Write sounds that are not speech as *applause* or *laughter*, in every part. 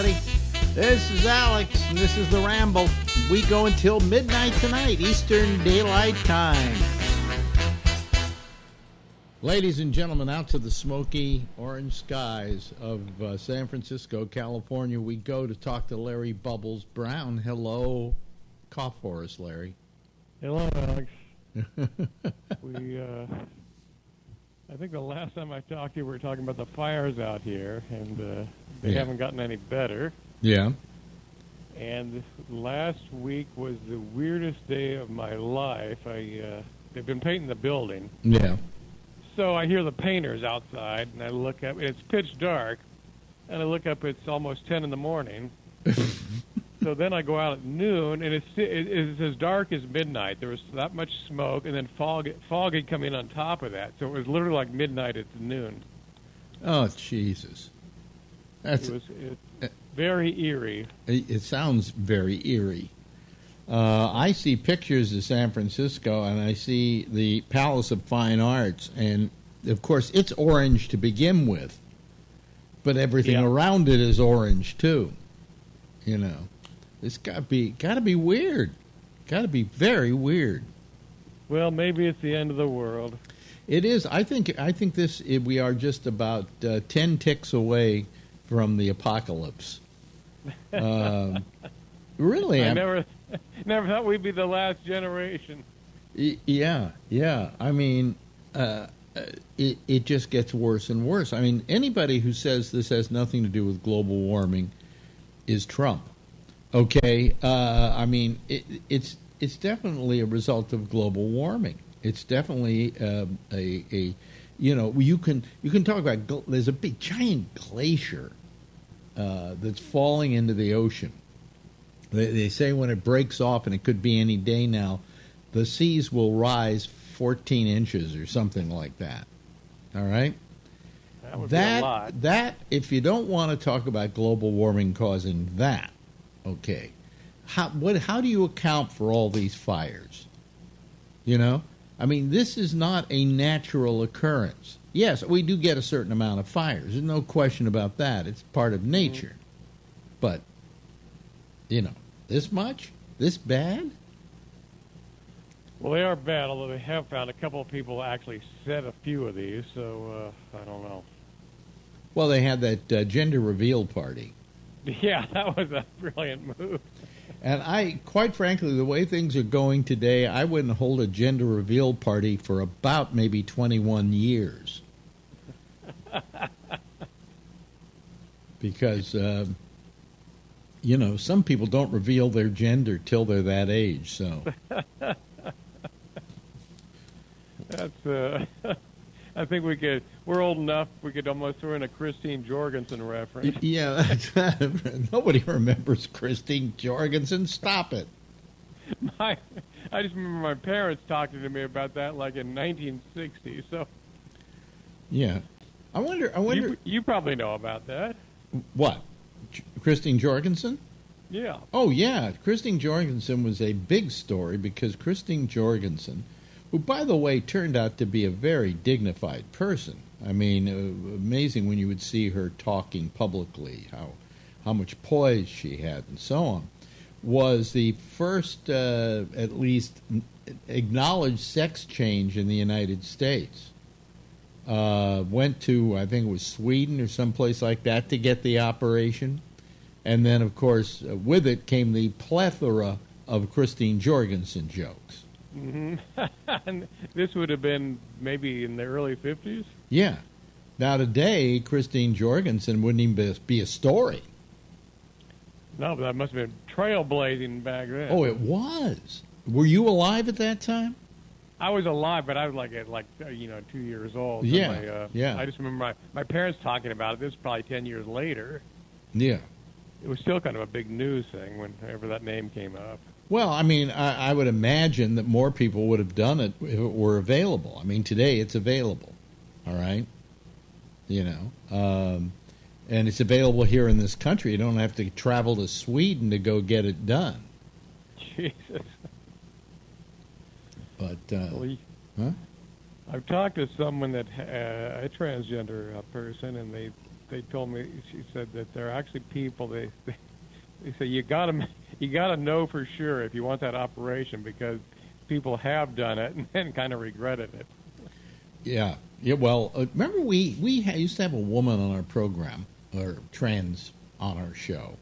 everybody. This is Alex, and this is The Ramble. We go until midnight tonight, Eastern Daylight Time. Ladies and gentlemen, out to the smoky orange skies of uh, San Francisco, California, we go to talk to Larry Bubbles Brown. Hello. Cough for us, Larry. Hello, Alex. *laughs* we, uh, I think the last time I talked to you, we were talking about the fires out here, and uh, they Yeah. haven't gotten any better. Yeah. And this last week was the weirdest day of my life. I uh, they've been painting the building, Yeah. so I hear the painters outside, and I look up. It's pitch dark, and I look up. It's almost ten in the morning. *laughs* so then I go out at noon, and it's it, it's as dark as midnight. There was that much smoke, and then fog fog had come in on top of that. So it was literally like midnight at noon. Oh, Jesus. That's It was it, very eerie. It, it sounds very eerie. Uh, I see pictures of San Francisco, and I see the Palace of Fine Arts, and of course it's orange to begin with, but everything Yeah. around it is orange too. You know, it's got to be got to be weird. Got to be very weird. Well, maybe it's the end of the world. It is. I think. I think this. We are just about uh, ten ticks away from the apocalypse. *laughs* Um, really, I I'm- never *laughs* never thought we'd be the last generation. Y- Yeah, yeah. I mean, uh, uh, it it just gets worse and worse. I mean, anybody who says this has nothing to do with global warming is Trump. Okay, uh, I mean, it, it's it's definitely a result of global warming. It's definitely um, a a you know you can you can talk about there's a big giant glacier uh, that's falling into the ocean. They, they say when it breaks off, and it could be any day now, the seas will rise 14 inches or something like that. All right? That would be a That, lot. that, if you don't want to talk about global warming causing that, okay, how, what, how do you account for all these fires? You know? I mean, this is not a natural occurrence. Yes, we do get a certain amount of fires. There's no question about that. It's part of nature. But, you know, this much? This bad? Well, they are bad, although they have found a couple of people actually set a few of these. So uh, I don't know. Well, they had that uh, gender reveal party. *laughs* Yeah, that was a brilliant move. And I, quite frankly, the way things are going today, I wouldn't hold a gender reveal party for about maybe 21 years. *laughs* because, um, you know, some people don't reveal their gender till they're that age. So, *laughs* That's. Uh, *laughs* I think we could. We're old enough. We could almost throw in a Christine Jorgensen reference. yeah, *laughs* nobody remembers Christine Jorgensen. Stop it. My, I just remember my parents talking to me about that like in 1960. So Yeah. I wonder, I wonder, you, you probably know about that. what? J- Christine Jorgensen? Yeah. Oh yeah, Christine Jorgensen was a big story because Christine Jorgensen, who by the way turned out to be a very dignified person. I mean, uh, amazing when you would see her talking publicly, how how much poise she had, and so on. Was the first, uh, at least, acknowledged sex change in the United States. Uh, went to I think it was Sweden or someplace like that to get the operation. And then, of course, uh, with it came the plethora of Christine Jorgensen jokes. *laughs* hmm this would have been maybe in the early 50s. Yeah. Now, today, Christine Jorgensen wouldn't even be, be a story. No, but that must have been trailblazing back then. Oh, it was. Were you alive at that time? I was alive, but I was like at like uh, you know two years old. So Yeah, my, uh, yeah. I just remember my my parents talking about it. This is probably ten years later. Yeah. it was still kind of a big news thing whenever that name came up. Well, I mean, I, I would imagine that more people would have done it if it were available. I mean, today it's available. All right, you know, um, and it's available here in this country. You don't have to travel to Sweden to go get it done. Jesus. But uh, Well, you- huh? I've talked to someone that uh, a transgender uh, person, and they they told me she said that there are actually people they they, they say you got to you got to know for sure if you want that operation because people have done it *laughs* and then kind of regretted it. Yeah, yeah. Well, uh, remember we we ha- used to have a woman on our program or trans on our show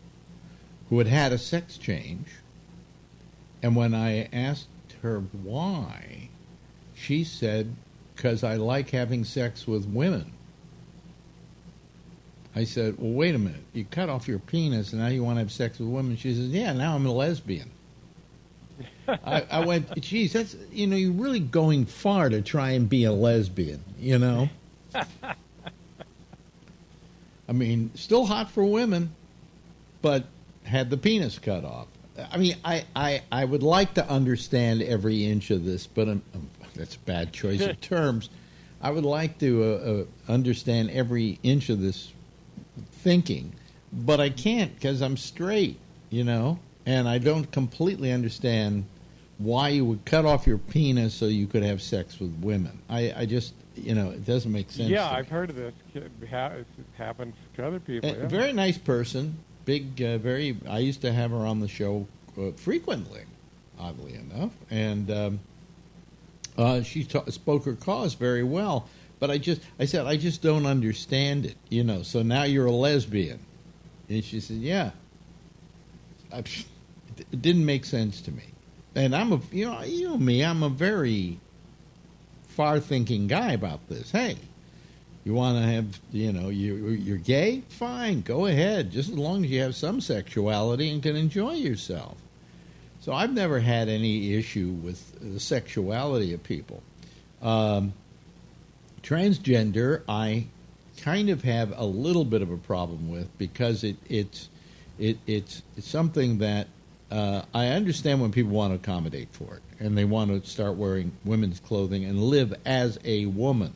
who had had a sex change, and when I asked her why, she said, "Because I like having sex with women." I said, "Well, wait a minute. You cut off your penis, and now you want to have sex with women?" She says, "Yeah, now I'm a lesbian." *laughs* I, I went, geez, that's you know, you're really going far to try and be a lesbian, you know. I mean, still hot for women, but had the penis cut off. I mean, I, I, I would like to understand every inch of this, but um, um, that's a bad choice of *laughs* terms. I would like to uh, uh, understand every inch of this thinking, but I can't because I'm straight, you know, and I don't completely understand why you would cut off your penis so you could have sex with women. I, I just, you know, it doesn't make sense. yeah, I've me. heard of this. It ha- It's happened to other people. A yeah. very nice person, big, uh, very. I used to have her on the show uh, frequently, oddly enough, and um, uh, she ta- spoke her cause very well. But I just, I said, I just don't understand it, you know. So now you're a lesbian, and she said, yeah. I, it didn't make sense to me, and I'm a, you know, you know me, I'm a very far-thinking guy about this. Hey, you want to have, you know, you you're gay? Fine, go ahead. Just as long as you have some sexuality and can enjoy yourself. So I've never had any issue with the sexuality of people. Um, transgender, I kind of have a little bit of a problem with because it it's it it's it's something that uh, I understand when people want to accommodate for it and they want to start wearing women's clothing and live as a woman.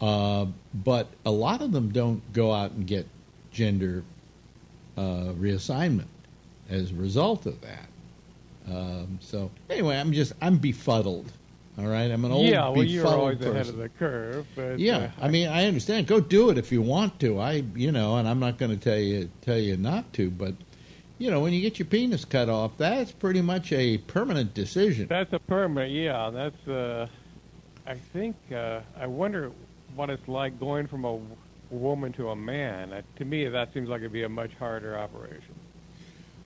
Uh, but a lot of them don't go out and get gender uh, reassignment as a result of that. Um, so anyway, I'm just I'm befuddled. All right, I'm an old yeah, well, you're always person. ahead of the curve. But Yeah, uh, I mean, I understand. Go do it if you want to. I, you know, and I'm not going to tell you tell you not to. But you know, when you get your penis cut off, that's pretty much a permanent decision. That's a permit, yeah. That's, uh, I think, uh, I wonder what it's like going from a woman to a man. Uh, to me, that seems like it'd be a much harder operation.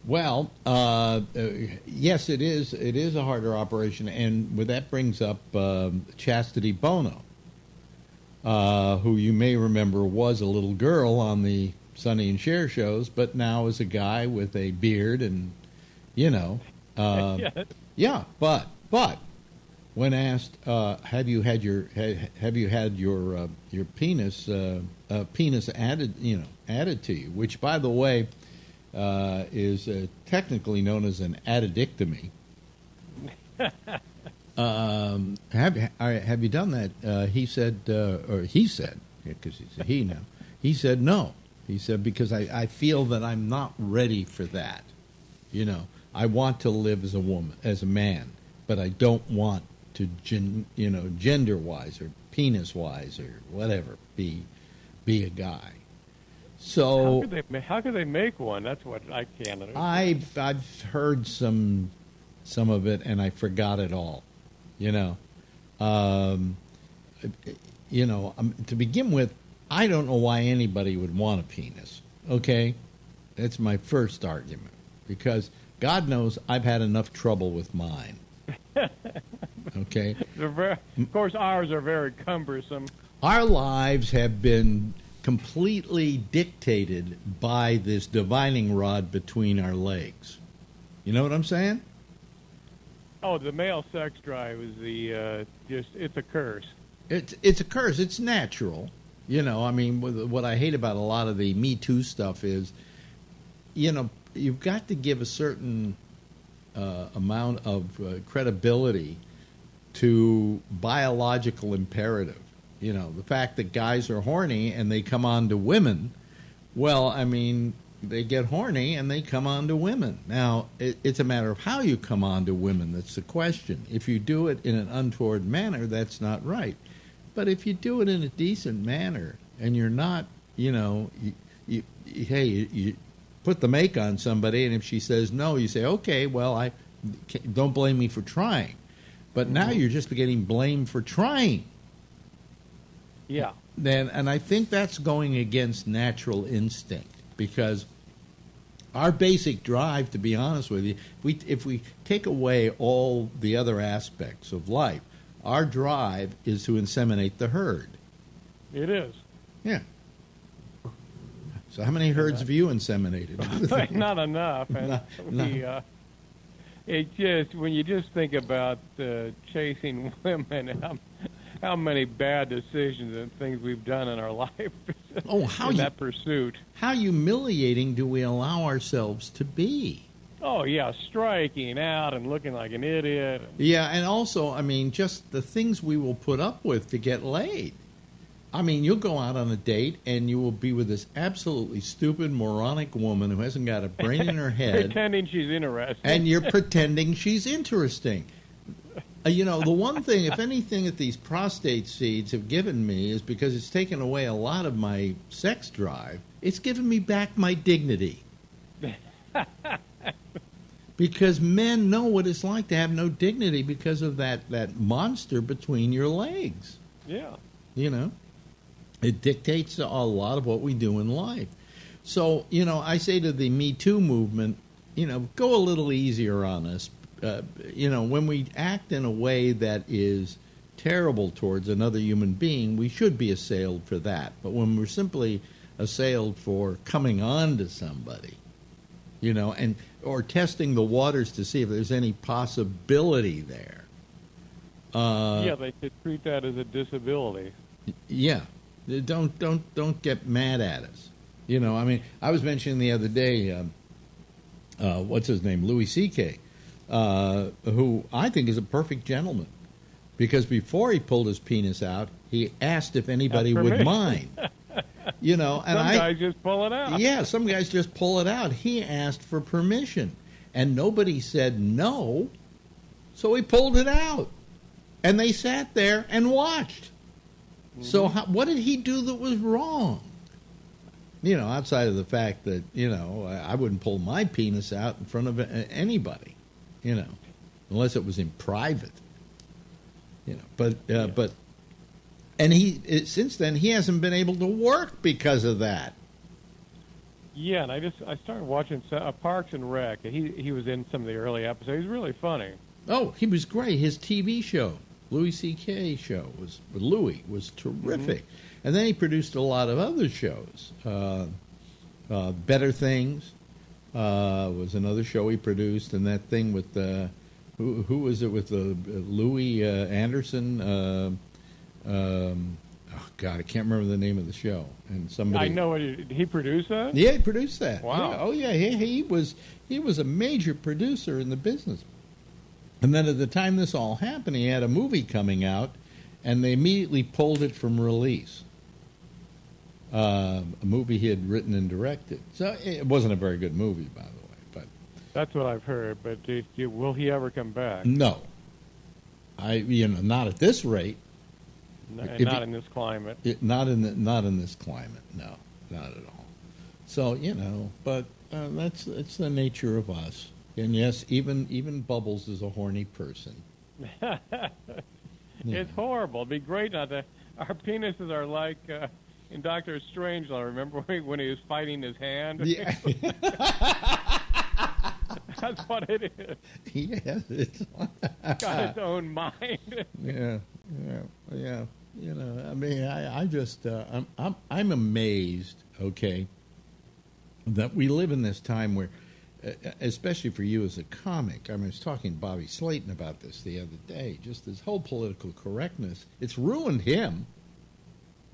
Well, uh, uh, yes, it is. It is a harder operation, and with that brings up um Chastity Bono, uh, who you may remember was a little girl on the Sonny and Cher shows, but now is a guy with a beard, and you know, uh, *laughs* yeah. yeah. But but when asked, uh, have you had your ha- have you had your uh, your penis uh, uh, penis added you know added to you? Which, by the way, uh, is uh, technically known as an addictomy. *laughs* um, have you- have you done that? Uh, he said, uh, or he said, because he's a he now. He said no. He said because I, I feel that I'm not ready for that. You know, I want to live as a woman, as a man, but I don't want to, gen, you know, gender wise or penis wise or whatever, be be a guy. So How could they? How could they make one? That's what I can't understand. I've I've heard some some of it and I forgot it all. You know, um, you know. Um, to begin with, I don't know why anybody would want a penis. Okay, that's my first argument because God knows I've had enough trouble with mine. *laughs* Okay, very, of course, ours are very cumbersome. our lives have been completely dictated by this divining rod between our legs. You know what I'm saying? Oh, the male sex drive is the uh, just—it's a curse. It's it's a curse. It's natural. You know, I mean, what I hate about a lot of the Me Too stuff is you know, you've got to give a certain uh, amount of uh, credibility to biological imperative. You know, the fact that guys are horny and they come on to women. Well, I mean, they get horny and they come on to women. Now, it, it's a matter of how you come on to women that's the question. If you do it in an untoward manner, that's not right. But if you do it in a decent manner and you're not, you know, you, you, hey, you, you put the make on somebody, and if she says no, you say, okay, well, I don't blame me for trying. But now Mm-hmm. you're just getting blamed for trying. Yeah. Then, and I think that's going against natural instinct because our basic drive, to be honest with you, if we if we take away all the other aspects of life, our drive is to inseminate the herd. It is. Yeah. So, how many herds have you inseminated? *laughs* *laughs* Not enough. And No, we, uh, it just when you just think about uh, chasing *laughs* women, how, how many bad decisions and things we've done in our *laughs* life Oh, how you- that pursuit. How humiliating do we allow ourselves to be? Oh yeah, striking out and looking like an idiot. Yeah, and also, I mean, just the things we will put up with to get laid. I mean, you'll go out on a date and you will be with this absolutely stupid, moronic woman who hasn't got a brain in her *laughs* head, pretending she's interesting. and you're pretending she's interesting. Uh, you know, the one thing, if anything, that these prostate seeds have given me is because it's taken away a lot of my sex drive, it's given me back my dignity. *laughs* because men know what it's like to have no dignity because of that, that monster between your legs. yeah. You know, it dictates a lot of what we do in life. So, you know, I say to the Me Too movement, you know, go a little easier on us. Uh, you know, when we act in a way that is terrible towards another human being, we should be assailed for that. But when we're simply assailed for coming on to somebody, you know, and or testing the waters to see if there's any possibility there. Uh, yeah, they could treat that as a disability. yeah, don't don't don't get mad at us. You know, I mean, I was mentioning the other day, um, uh, what's his name, Louis C.K., uh, who I think is a perfect gentleman, because before he pulled his penis out, he asked if anybody would permission. mind. You know, *laughs* and Some I guys just pull it out. yeah, some guys just pull it out. He asked for permission, and nobody said no, so he pulled it out, and they sat there and watched. So, how, what did he do that was wrong? You know, outside of the fact that you know I I wouldn't pull my penis out in front of anybody, you know, unless it was in private. You know, but uh, but, and he it, since then he hasn't been able to work because of that. Yeah, and I just I started watching uh, Parks and Rec. He he was in some of the early episodes. He's really funny. Oh, he was great. His TV show, Louis C.K. show, was Louie was terrific, and then he produced a lot of other shows. Uh, uh, Better Things uh, was another show he produced, and that thing with uh, who, who was it with uh, Louie uh, Anderson? Uh, um, oh God, I can't remember the name of the show. And somebody I know what he, he produced that. yeah, he produced that. Wow. Yeah. Oh yeah, he, he was he was a major producer in the business. And then at the time this all happened, he had a movie coming out, and they immediately pulled it from release. Uh, a movie he had written and directed. So it wasn't a very good movie, by the way. But That's what I've heard. But do, do, will he ever come back? no, I you know not at this rate. N- if not in this climate. It, not in the, not in this climate. No, not at all. So you know, but uh, that's that's the nature of us. And yes, even even Bubbles is a horny person. *laughs* Yeah. It's horrible. It'd be great not to. Our penises are like uh, in Doctor Strange. I Remember *laughs* when he, was fighting his hand? Yeah, *laughs* *laughs* That's what it is. yes, it's, Got its own mind. yeah, yeah, yeah. You know, I mean, I, I just, uh, I'm, I'm, I'm amazed. Okay, that we live in this time where, uh, especially for you as a comic, I, mean, I was talking to Bobby Slayton about this the other day. Just this whole political correctness, it's ruined him.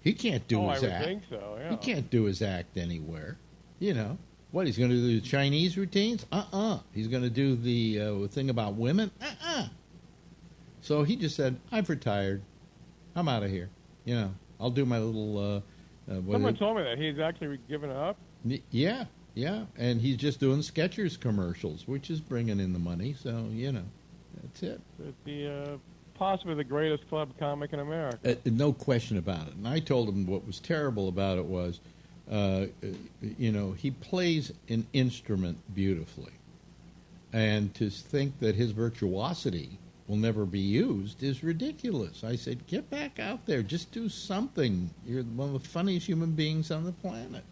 He can't do oh, I his would act. think so. Yeah. He can't do his act anywhere. You know, What he's going to do the Chinese routines? Uh-uh. He's going to do the uh, thing about women? Uh-uh. So he just said, "I've retired. I'm out of here. You know, I'll do my little." Uh, uh, what Someone it? told me that he's actually given up. Yeah, yeah, and he's just doing Skechers commercials, which is bringing in the money. So you know, that's it. The uh, possibly the greatest club comic in America. Uh, no question about it. And I told him what was terrible about it was, uh, uh, you know, he plays an instrument beautifully, and to think that his virtuosity will never be used is ridiculous. I said, get back out there, just do something. You're one of the funniest human beings on the planet.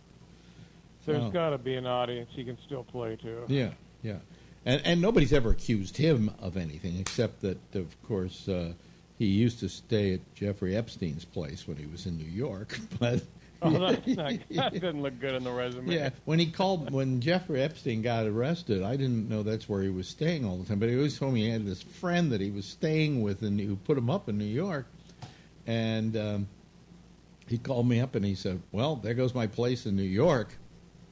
There's Oh. got to be an audience he can still play to. Yeah, yeah, and and nobody's ever accused him of anything except that, of course, uh, he used to stay at Jeffrey Epstein's place when he was in New York. *laughs* But Oh, that's not, that didn't look good in the resume. yeah, when he called when Jeffrey Epstein got arrested, I didn't know that's where he was staying all the time. But he always told me he had this friend that he was staying with and who put him up in New York, and um, he called me up and he said, "Well, there goes my place in New York,"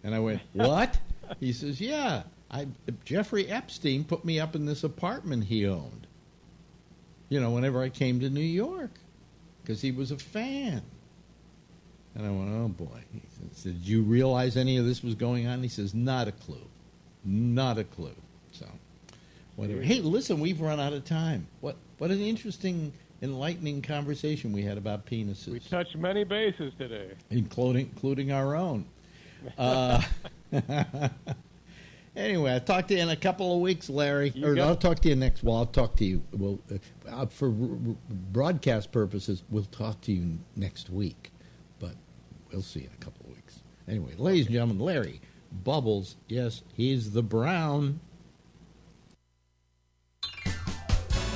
and I went, *laughs* "What?" he says, "Yeah, I Jeffrey Epstein put me up in this apartment he owned. You know, whenever I came to New York, because he was a fan." And I went, oh boy. He said, did you realize any of this was going on? He says, not a clue. Not a clue. So, whatever. Hey, listen, we've run out of time. What What an interesting, enlightening conversation we had about penises, We touched many bases today. including, including our own. Uh, *laughs* anyway, I'll talk to you in a couple of weeks, Larry. You or I'll talk to you next. Well, I'll talk to you. Well, uh, for r- r- broadcast purposes, we'll talk to you next week. But we'll see in a couple of weeks. Anyway, ladies and gentlemen, Larry Bubbles. Yes, he's the Brown.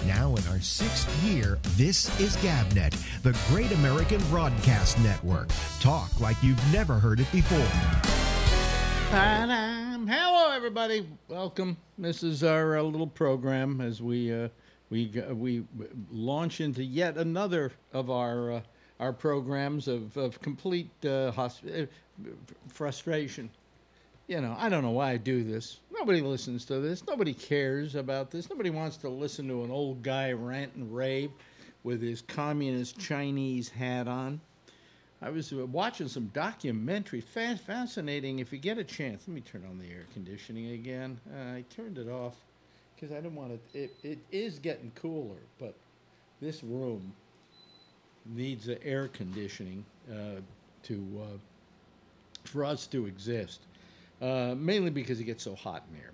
Now in our sixth year, this is GabNet, the Great American Broadcast Network. Talk like you've never heard it before. Hello, everybody. Welcome. This is our uh, little program as we uh, we g- we launch into yet another of our uh, our programs of, of complete uh, uh, frustration. You know, I don't know why I do this. Nobody listens to this. Nobody cares about this. Nobody wants to listen to an old guy rant and rave with his communist Chinese hat on. I was uh, watching some documentary, fascinating. If you get a chance, let me turn on the air conditioning again. Uh, I turned it off because I didn't want it. It it is getting cooler, but this room needs the air conditioning uh, to uh, for us to exist. Uh, mainly because it gets so hot in here.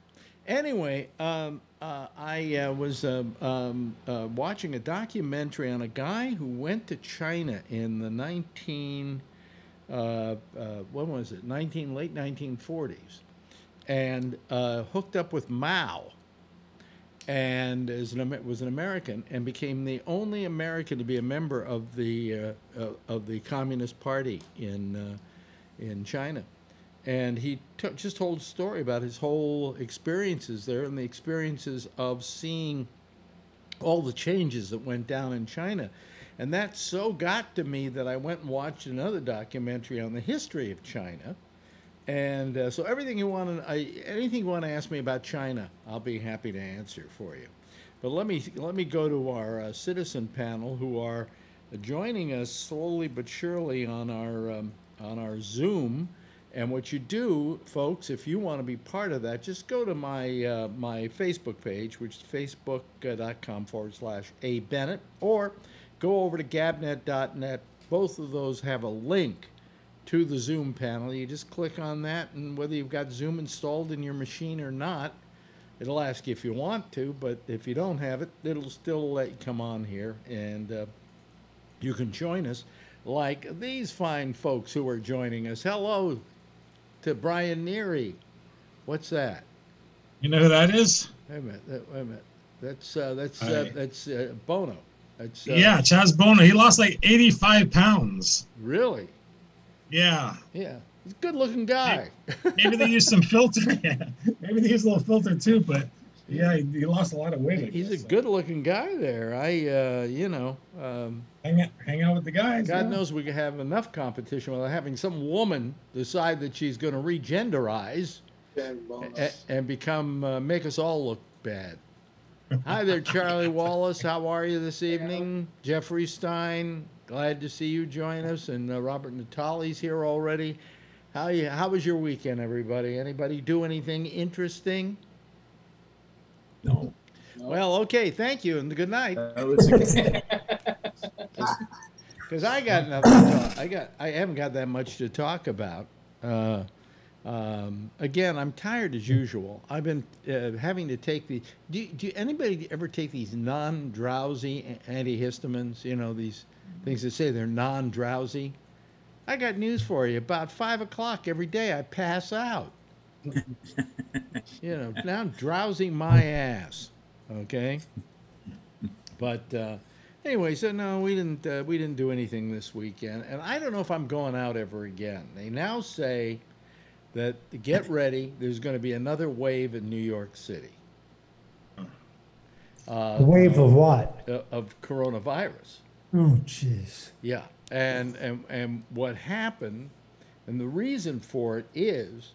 Anyway, um, uh, I uh, was um, um, uh, watching a documentary on a guy who went to China in the 19, uh, uh, when was it? 19 late 1940s, and uh, hooked up with Mao, and is an, was an American and became the only American to be a member of the uh, uh, of the Communist Party in uh, in China and he just told a story about his whole experiences there and the experiences of seeing all the changes that went down in China. And that so got to me that I went and watched another documentary on the history of China. And uh, so everything you want to, anything you want to ask me about China, I'll be happy to answer for you. But let me let me go to our uh, citizen panel who are joining us slowly but surely on our um, on our Zoom. And what you do, folks, if you want to be part of that, just go to my uh, my Facebook page, which is facebook.com forward slash a Bennett, or go over to gabnet.net. Both of those have a link to the Zoom panel. You just click on that, and whether you've got Zoom installed in your machine or not, it'll ask you if you want to. But if you don't have it, it'll still let you come on here, and uh, you can join us like these fine folks who are joining us. Hello to Brian Neary. What's that? You know who that is? Wait a minute. Wait a minute. That's uh, that's uh, that's uh, Bono. That's uh, yeah, Chaz Bono. He lost like 85 pounds. Really? Yeah. Yeah. He's a good-looking guy. Maybe they used some filter. *laughs* Yeah. Maybe they used a little filter too, but yeah, he, he lost a lot of weight. He's a guess. good-looking guy there. I, uh, you know, um, Hang out, hang out with the guys. God yeah. knows we could have enough competition without having some woman decide that she's going to regenderize a- and become uh, make us all look bad. *laughs* Hi there, Charlie Wallace. How are you this evening? Jeffrey Stein, glad to see you join us, and uh, Robert Natali's here already. How you? How was your weekend, everybody? Anybody do anything interesting? No. Well, okay, thank you, and good night. *laughs* Because *laughs* I got nothing. To talk. I got. I haven't got that much to talk about. Uh, um, again, I'm tired as usual. I've been uh, having to take the. Do, do anybody ever take these non-drowsy antihistamines? You know these things that say they're non-drowsy. I got news for you. About five o'clock every day, I pass out. you know, now I'm drowsing my ass. Okay. But uh, anyway, so no, we didn't. Uh, we didn't do anything this weekend, and I don't know if I'm going out ever again. They now say that get ready. There's going to be another wave in New York City A wave of what? uh, of coronavirus. Oh, jeez. Yeah, and and and what happened, and the reason for it is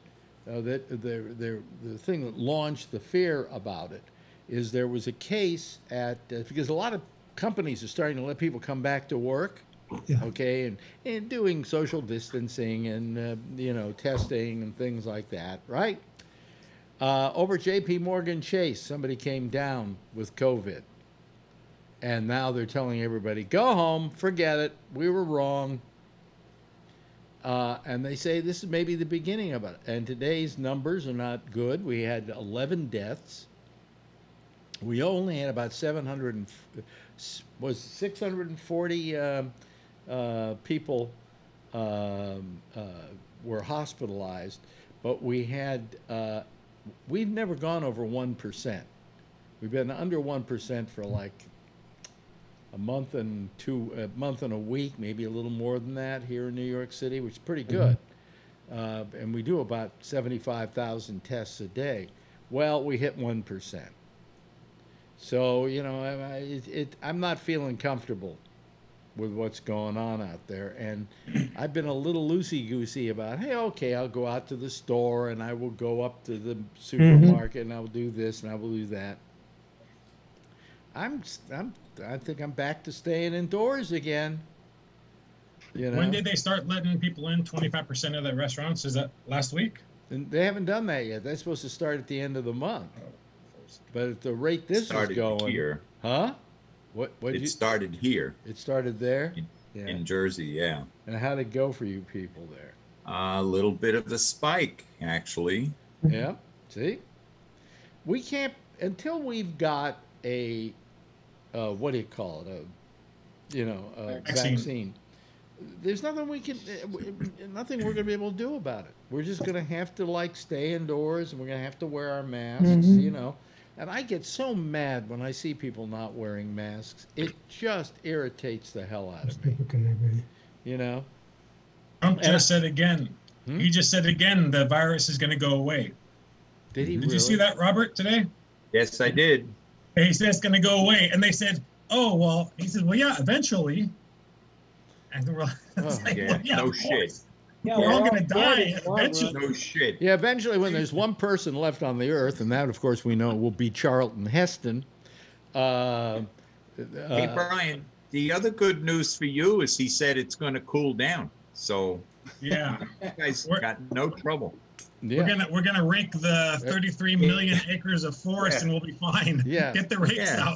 uh, that the, the the thing that launched the fear about it is there was a case at uh, because a lot of companies are starting to let people come back to work. Yeah. Okay, and, and doing social distancing and uh, you know testing and things like that, right? Uh, over J.P. Morgan Chase, somebody came down with COVID. And now they're telling everybody, go home, forget it, we were wrong. Uh, and they say this is maybe the beginning of it. And today's numbers are not good. We had 11 deaths. We only had about 700 and, f- was 640 um uh, people um, uh, were hospitalized, but we had uh, we've never gone over one percent. We've been under one percent for like a month and two, a month and a week, maybe a little more than that here in New York City, which is pretty good. Uh, and we do about seventy-five thousand tests a day. Well, we hit one percent. So you know, it, it, I'm not feeling comfortable with what's going on out there, and *clears throat* I've been a little loosey goosey about, hey, okay, I'll go out to the store and I will go up to the mm-hmm. supermarket and I will do this and I will do that. I'm, I'm, I think I'm back to staying indoors again. You know, When did they start letting people in? Twenty five percent of the restaurants. Is that last week? and they haven't done that yet. They're supposed to start at the end of the month, oh. But at the rate this is going, here. huh? What? What? It You, started here it started there. in, Yeah. in Jersey. Yeah, And how'd it go for you people there? a little bit of a spike actually. Yeah. See, we can't until we've got a uh, what do you call it? A you know a vaccine. Vaccine. There's nothing we can, uh, nothing we're gonna be able to do about it. We're just gonna have to like stay indoors, and we're gonna have to wear our masks. You know. And I get so mad when I see people not wearing masks. It just irritates the hell out of me. You know. Trump And- just said again. Hmm? He just said again the virus is going to go away. Did he Did really? you see that, Robert, today? Yes, I did. He said it's going to go away, and they said, "Oh well." He said, "Well, yeah, eventually." And we're like, *laughs* Oh, like, yeah, well, yeah, no shit. Course. Yeah, We're all gonna all die dead in the long eventually. No shit. Yeah, eventually, when there's one person left on the earth, and that, of course, we know will be Charlton Heston. Uh, Hey uh, Brian, the other good news for you is he said it's going to cool down. So Yeah, *laughs* you guys We're- got no trouble. yeah, we're gonna we're gonna rake the 33 million acres of forest, Yeah. and we'll be fine. Yeah. get the rakes Yeah.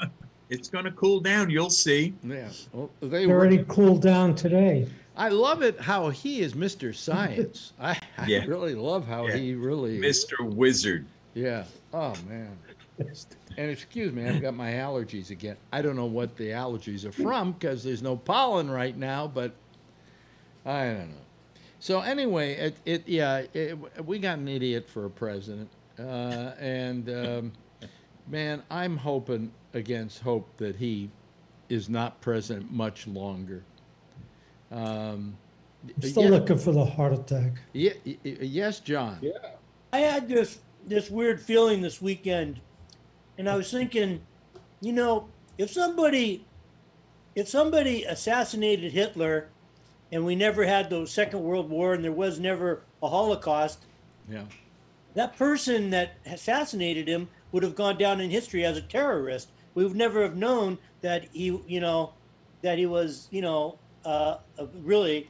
out. It's going to cool down. You'll see. yeah. Well, they It were, already cooled down today. I love it how he is Mr. Science. *laughs* I, I Yeah. really love how Yeah. he really. Mr. Wizard. Yeah. Oh man. And excuse me, I've got my allergies again. I don't know what the allergies are from because there's no pollen right now, but I don't know. So anyway, it, it yeah, it, we got an idiot for a president, uh, and um, *laughs* man, I'm hoping against hope that he is not president much longer. Um, Still yeah, looking for the heart attack. yeah, y- y- yes, John. Yeah. I had this this weird feeling this weekend, and I was thinking, you know, if somebody if somebody assassinated Hitler, and we never had the Second World War, and there was never a Holocaust, Yeah. that person that assassinated him would have gone down in history as a terrorist. We would never have known that he, you know, that he was, you know, uh, uh, really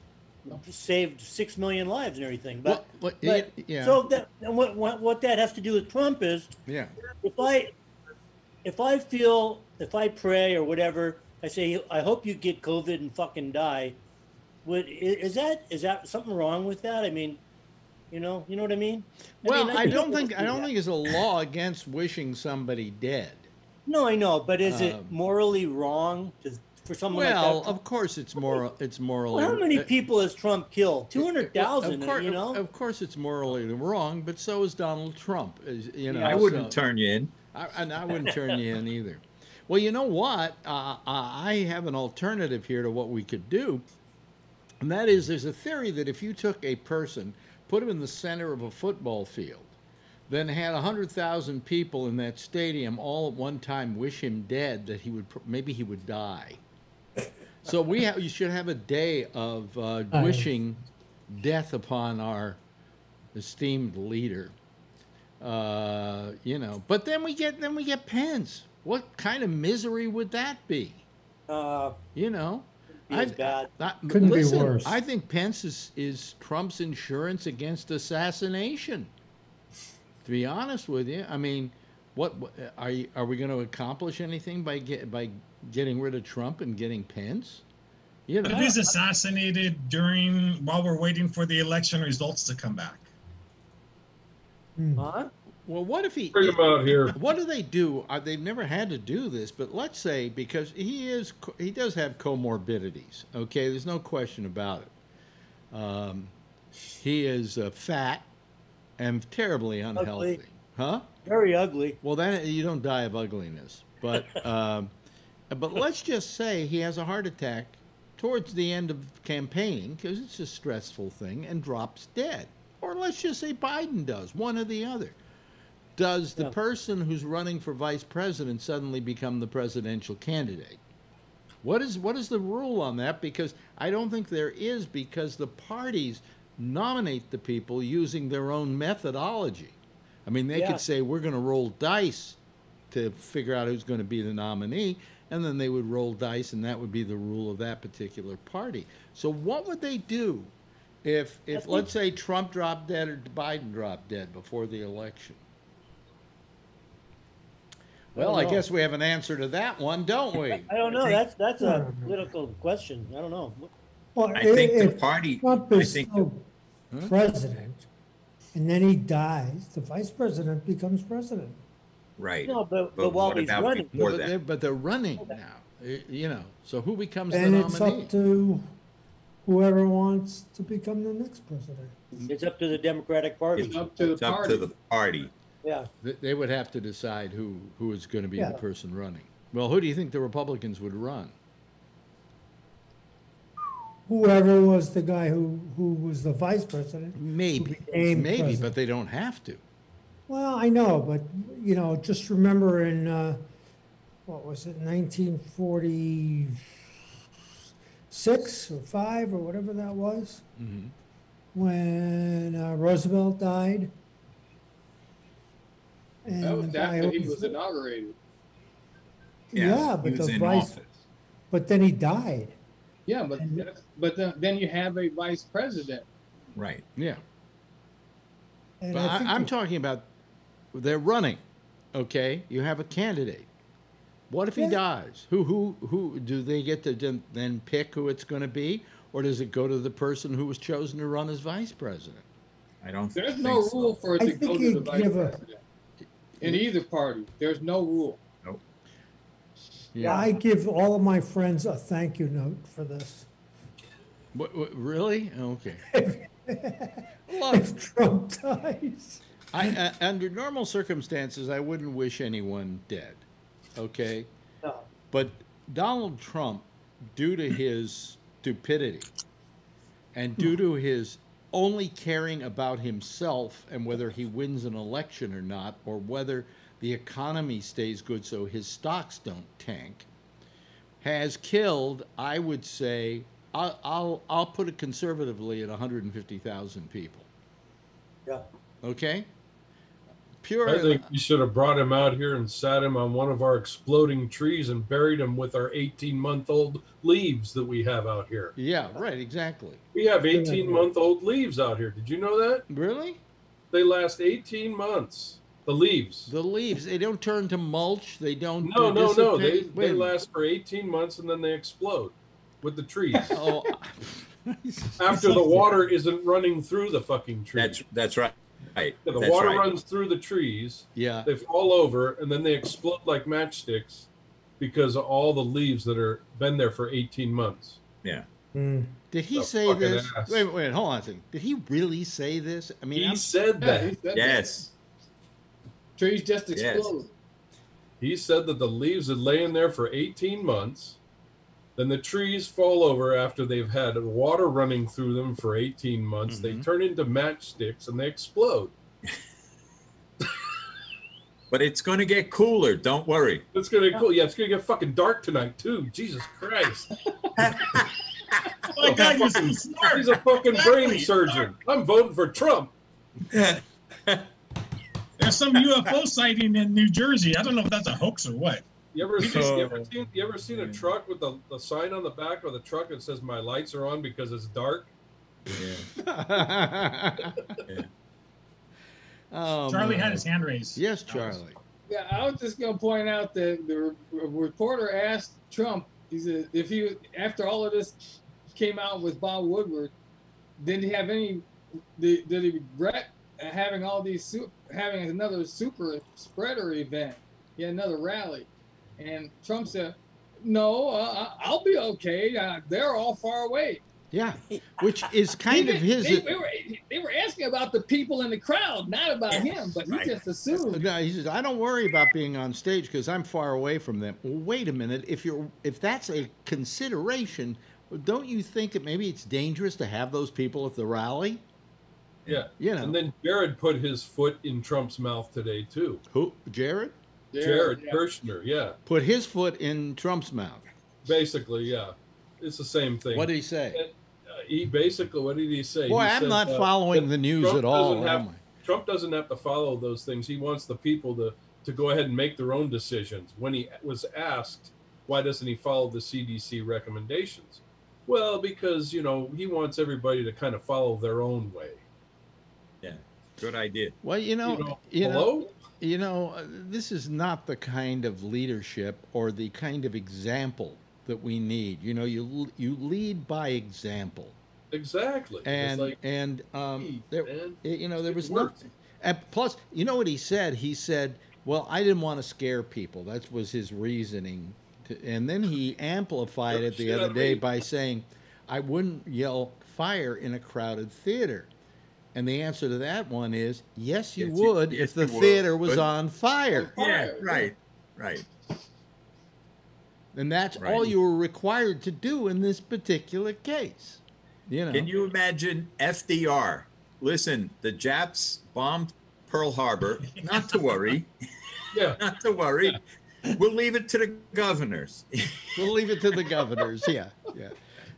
saved six million lives and everything. But, well, but yeah. so that and what, what what that has to do with Trump is yeah. if I if I feel if I pray or whatever, I say I hope you get COVID and fucking die. Would is that is that something wrong with that? I mean, you know, you know what I mean? Well, mean, I don't people think I do don't that. think there's a law against wishing somebody dead. No, I know, but is it Um, morally wrong to, for someone Well, like that? of course it's moral. It's morally. Well, how many uh, people has Trump killed? Two hundred thousand. Of course, You know. of course, it's morally wrong, but so is Donald Trump. is- You know, I wouldn't so- turn you in. I, and I wouldn't turn you in either. Well, you know what? Uh, I have an alternative here to what we could do, and that is there's a theory that if you took a person, put him in the center of a football field, then had 100,000 people in that stadium all at one time wish him dead, that he would maybe he would die. So we have, you should have a day of uh, wishing death upon our esteemed leader. Uh, you know, but then we get then we get Pence. What kind of misery would that be? Uh, You know, Feels bad. I- Couldn't be worse. I think Pence is, is Trump's insurance against assassination. To be honest with you, I mean, what what- are you, are we going to accomplish anything by get, by getting rid of Trump and getting Pence? You If know, he's assassinated during while we're waiting for the election results to come back. huh? well, what if he? Bring him out here. What do they do? Uh, they've never had to do this, but let's say because he is he does have comorbidities. Okay, there's no question about it. Um, he is uh, fat and terribly unhealthy. Huh? Very ugly. Well, then you don't die of ugliness, but *laughs* um, but let's just say he has a heart attack towards the end of campaigning because it's a stressful thing and drops dead. Or let's just say Biden does one or the other. Does the Yeah. person who's running for vice president suddenly become the presidential candidate? What is what is the rule on that? Because I don't think there is because the parties nominate the people using their own methodology. I mean, they Yeah. could say we're going to roll dice to figure out who's going to be the nominee, and then they would roll dice, and that would be the rule of that particular party. So, what would they do if, if think- let's say Trump dropped dead or Biden dropped dead before the election? Well, I know. guess we have an answer to that one, don't we? *laughs* I don't know. That's that's a political question. I don't know. Well, I think the if party. Trump I is think still hmm? president, and then he dies, the vice president becomes president. Right. No, but, but, But while he's running, No, but, they're, but they're running now. You know, so who becomes And the it's up to whoever wants to become the next president. it's up to the Democratic Party. It's up to the up party. to the party. Yeah. They would have to decide who, who is going to be the person running. Well, who do you think the Republicans would run? Whoever was the guy who, who was the vice president. Maybe, became maybe, but they don't have to. Well, I know, but you know, just remember in uh, what was it, 1946 or five or whatever that was, Mhm. when uh, Roosevelt died. That the was guy after he was inaugurated. yeah, he but the vice, office. but then he died. Yeah, but that's- but then, then you have a vice president. Right. Yeah, And but I I, I'm the- talking about they're running. Okay, you have a candidate. What if he dies? Who who who do they get to then- then pick who it's going to be, or does it go to the person who was chosen to run as vice president? I don't There's think no so. rule for it I to go to the he'd vice give a- president. In either party, there's no rule. Nope. Yeah. I give all of my friends a thank you note for this. What, what, really? Okay. Look, *laughs* If Trump dies, I, uh, under normal circumstances, I wouldn't wish anyone dead. Okay, No. but Donald Trump, due to his stupidity and due to his only caring about himself and whether he wins an election or not, or whether the economy stays good so his stocks don't tank, has killed, I would say, I'll, I'll, I'll put it conservatively at 150,000 people. Yeah. Okay? Pure. I think we should have brought him out here and sat him on one of our exploding trees and buried him with our 18 month old leaves that we have out here. yeah, right, exactly. We have 18 month old leaves out here. Did you know that? Really? They last 18 months. The leaves. The leaves, they don't turn to mulch. They don't. No, no, no. They, they last for 18 months and then they explode with the trees. Oh, After the *laughs* water isn't running through the fucking trees. That's that's right. Right. Yeah, the That's water right. runs through the trees. yeah. They fall over and then they explode like matchsticks because of all the leaves that are been there for 18 months. Yeah. Mm. Did he The say this? ass. Wait, wait, hold on a second. Did he really say this? I mean, He I'm- said Yeah, that. he said that. Yes. Trees just Yes. explode. He said that the leaves had lain there for 18 months. Then the trees fall over after they've had water running through them for 18 months. They Mhm. turn into matchsticks and they explode. *laughs* But it's going to get cooler. Don't worry. It's gonna get cool. Yeah, it's gonna get fucking dark tonight too. Jesus Christ! Oh *laughs* my God, you're so smart. He's a fucking brain Exactly. surgeon. I'm voting for Trump. *laughs* There's some UFO sighting in New Jersey. I don't know if that's a hoax or what. You ever, seen, you ever seen you ever seen a truck with the, the sign on the back of the truck that says "My lights are on because it's dark"? *laughs* Oh, Charlie man. had his hand raised. Yes, Charlie. Yeah, I was just gonna point out that the reporter asked Trump, he said, if he after all of this came out with Bob Woodward, did he have any? Did, did he regret having all these having another super spreader event? Yeah, another rally, and Trump said, "No, uh, I- I'll be okay. Uh, they're all far away." Yeah, which is *laughs* kind He of his. They, they were, they were asking about the people in the crowd, not about him, but he Right. just assumed. No, he says, "I don't worry about being on stage because I'm far away from them." Well, wait a minute. If you're, if that's a consideration, don't you think that maybe it's dangerous to have those people at the rally? Yeah. You know. And then Jared put his foot in Trump's mouth today too. Who? Jared Jared yeah. Kushner. Yeah. put his foot in Trump's mouth. Basically, yeah. It's the same thing. What did he say? Uh, he basically what did he say? Boy, He I'm said, not uh, following the news Trump at all. doesn't am have- I? Trump doesn't have to follow those things. He wants the people to to go ahead and make their own decisions. When he was asked why doesn't he follow the CDC recommendations? Well, because you know he wants everybody to kind of follow their own way. Yeah. Good idea. Well, you know, you know, you know, hello? You know, uh, this is not the kind of leadership or the kind of example that we need. You know, you you lead by example, Exactly. And like, and um, "Hey, there, man, you know, there was worked." nothing. And plus, you know what he said? He said, "Well, I didn't want to scare people." That was his reasoning, to, and then he amplified it the other day by saying, "I wouldn't yell fire in a crowded theater." And the answer to that one is yes, you Yes, you- would yes, if the you would. theater was But- on fire. Oh, yeah. Right. Right. And that's Right. all you were required to do in this particular case. You know. Can you imagine FDR? Listen, the Japs bombed Pearl Harbor. *laughs* Not to worry. Yeah. *laughs* Not to worry. We'll leave it to the governors. *laughs* We'll leave it to the governors. Yeah, yeah.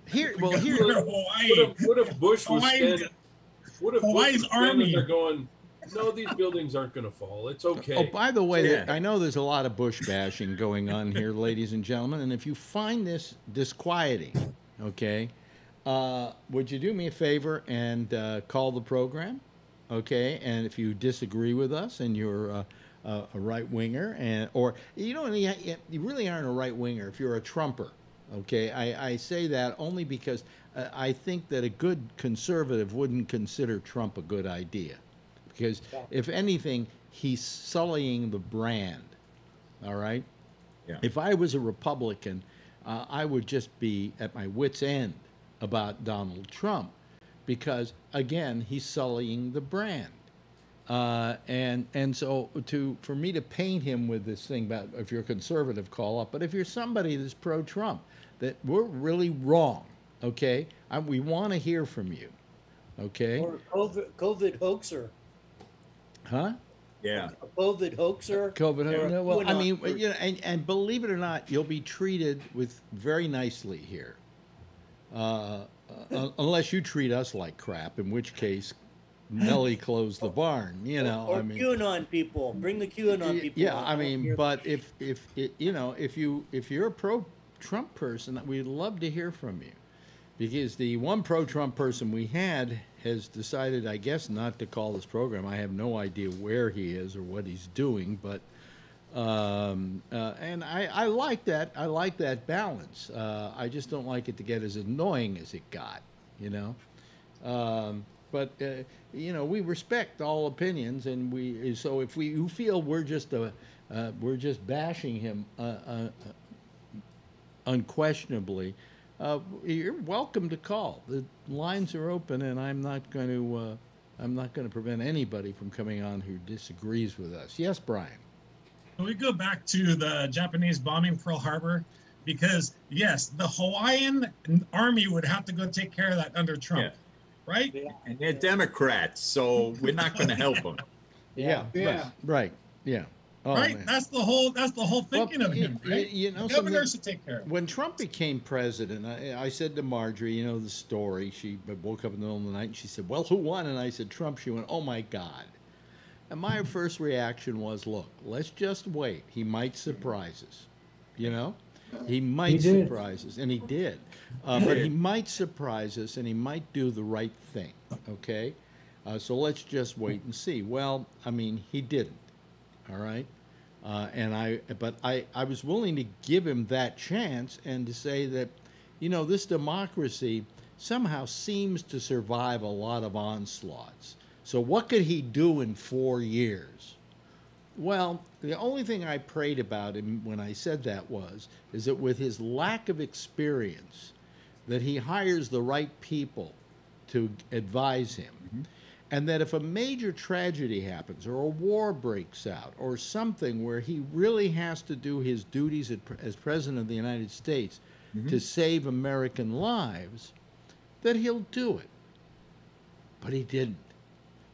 Here, well, here. What if, what if Bush was Hawaii's standing? What if Bush Hawaii's was standing army. there going, "No, these buildings aren't going to fall. It's okay." Oh, by the way, Yeah. I know there's a lot of bush bashing going on here, *laughs* ladies and gentlemen. And if you find this disquieting, okay, uh, would you do me a favor and uh, call the program? Okay, and if you disagree with us and you're uh, uh, a right winger, and or you know, you, you really aren't a right winger if you're a Trumper. Okay, I, I say that only because I think that a good conservative wouldn't consider Trump a good idea because if anything, he's sullying the brand. All right. Yeah. If I was a Republican, uh, I would just be at my wits' end about Donald Trump, because again, he's sullying the brand. Uh, and and so to for me to paint him with this thing about if you're a conservative, call up. But if you're somebody that's pro-Trump, that we're really wrong. Okay, I, we want to hear from you. Okay, Or COVID, COVID hoaxer. huh? Yeah. A COVID hoaxer. COVID. or no, well, I mean, you know, and, and believe it or not, you'll be treated with very nicely here, uh, uh, unless you treat us like crap. In which case, Nelly *laughs* closed the barn. You know, or I mean, QAnon people. Bring the QAnon people. Yeah. I mean, but if if it, you know, if you if you're a pro-Trump person, we'd love to hear from you, because the one pro-Trump person we had has decided, I guess, not to call this program. I have no idea where he is or what he's doing, but. Um, uh, and I, I like that. I like that balance. Uh, I just don't like it to get as annoying as it got, you know. Um, but uh, you know, we respect all opinions, and we so if we you feel we're just a uh, we're just bashing him uh, uh, unquestionably, uh, you're welcome to call. The lines are open, and I'm not going to uh, I'm not going to prevent anybody from coming on who disagrees with us. Yes, Brian. Can we go back to the Japanese bombing Pearl Harbor? Because yes, the Hawaiian army would have to go take care of that under Trump, Yeah. right? Yeah. And they're Democrats, so we're not going to help them. Yeah. Yeah. Right. right. Yeah. Oh, right? man. That's the whole. That's the whole Well, thinking of him, you- right? you know the something- governor should take care of. it. When Trump became president, I, I said to Marjorie, you know the story. She woke up in the middle of the night and she said, "Well, who won?" And I said, "Trump." She went, "Oh my God!" And my first reaction was, "Look, let's just wait. He might surprise us. You know, he might He surprise us, and he did. Uh, but he might surprise us, and he might do the right thing. Okay, uh, so let's just wait and see. Well, I mean, he didn't. All right. Uh, and I, but I, I was willing to give him that chance and to say that, you know, this democracy somehow seems to survive a lot of onslaughts. So what could he do in four years? Well, the only thing I prayed about him when I said that was, is that with his lack of experience, that he hires the right people to advise him. And that if a major tragedy happens, or a war breaks out, or something where he really has to do his duties as President of the United States mm-hmm. to save American lives, that he'll do it. But he didn't.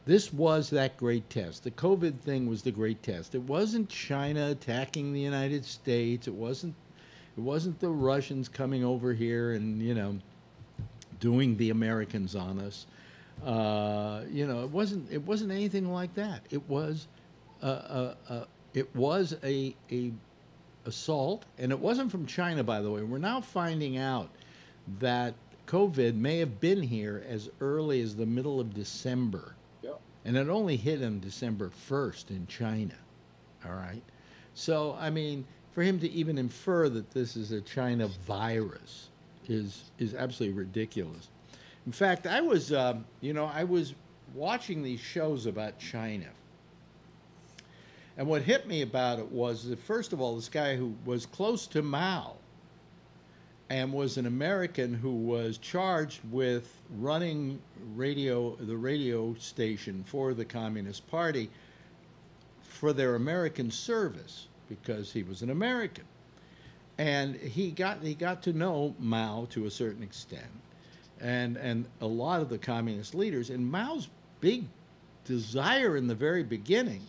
This was that great test. The COVID thing was the great test. It wasn't China attacking the United States. It wasn't. It wasn't the Russians coming over here and you know doing the Americans on us. Uh, you know, it wasn't. It wasn't anything like that. It was. Uh, uh, it was a a assault, and it wasn't from China, by the way. We're now finding out that COVID may have been here as early as the middle of December, Yep. and it only hit on December first in China. All right, so I mean, for him to even infer that this is a China virus is is absolutely ridiculous. In fact, I was, um, you know, I was watching these shows about China. And what hit me about it was that, first of all, this guy who was close to Mao and was an American who was charged with running radio, the radio station for the Communist Party for their American service because he was an American. And he got, he got to know Mao to a certain extent and and a lot of the communist leaders and Mao's big desire in the very beginning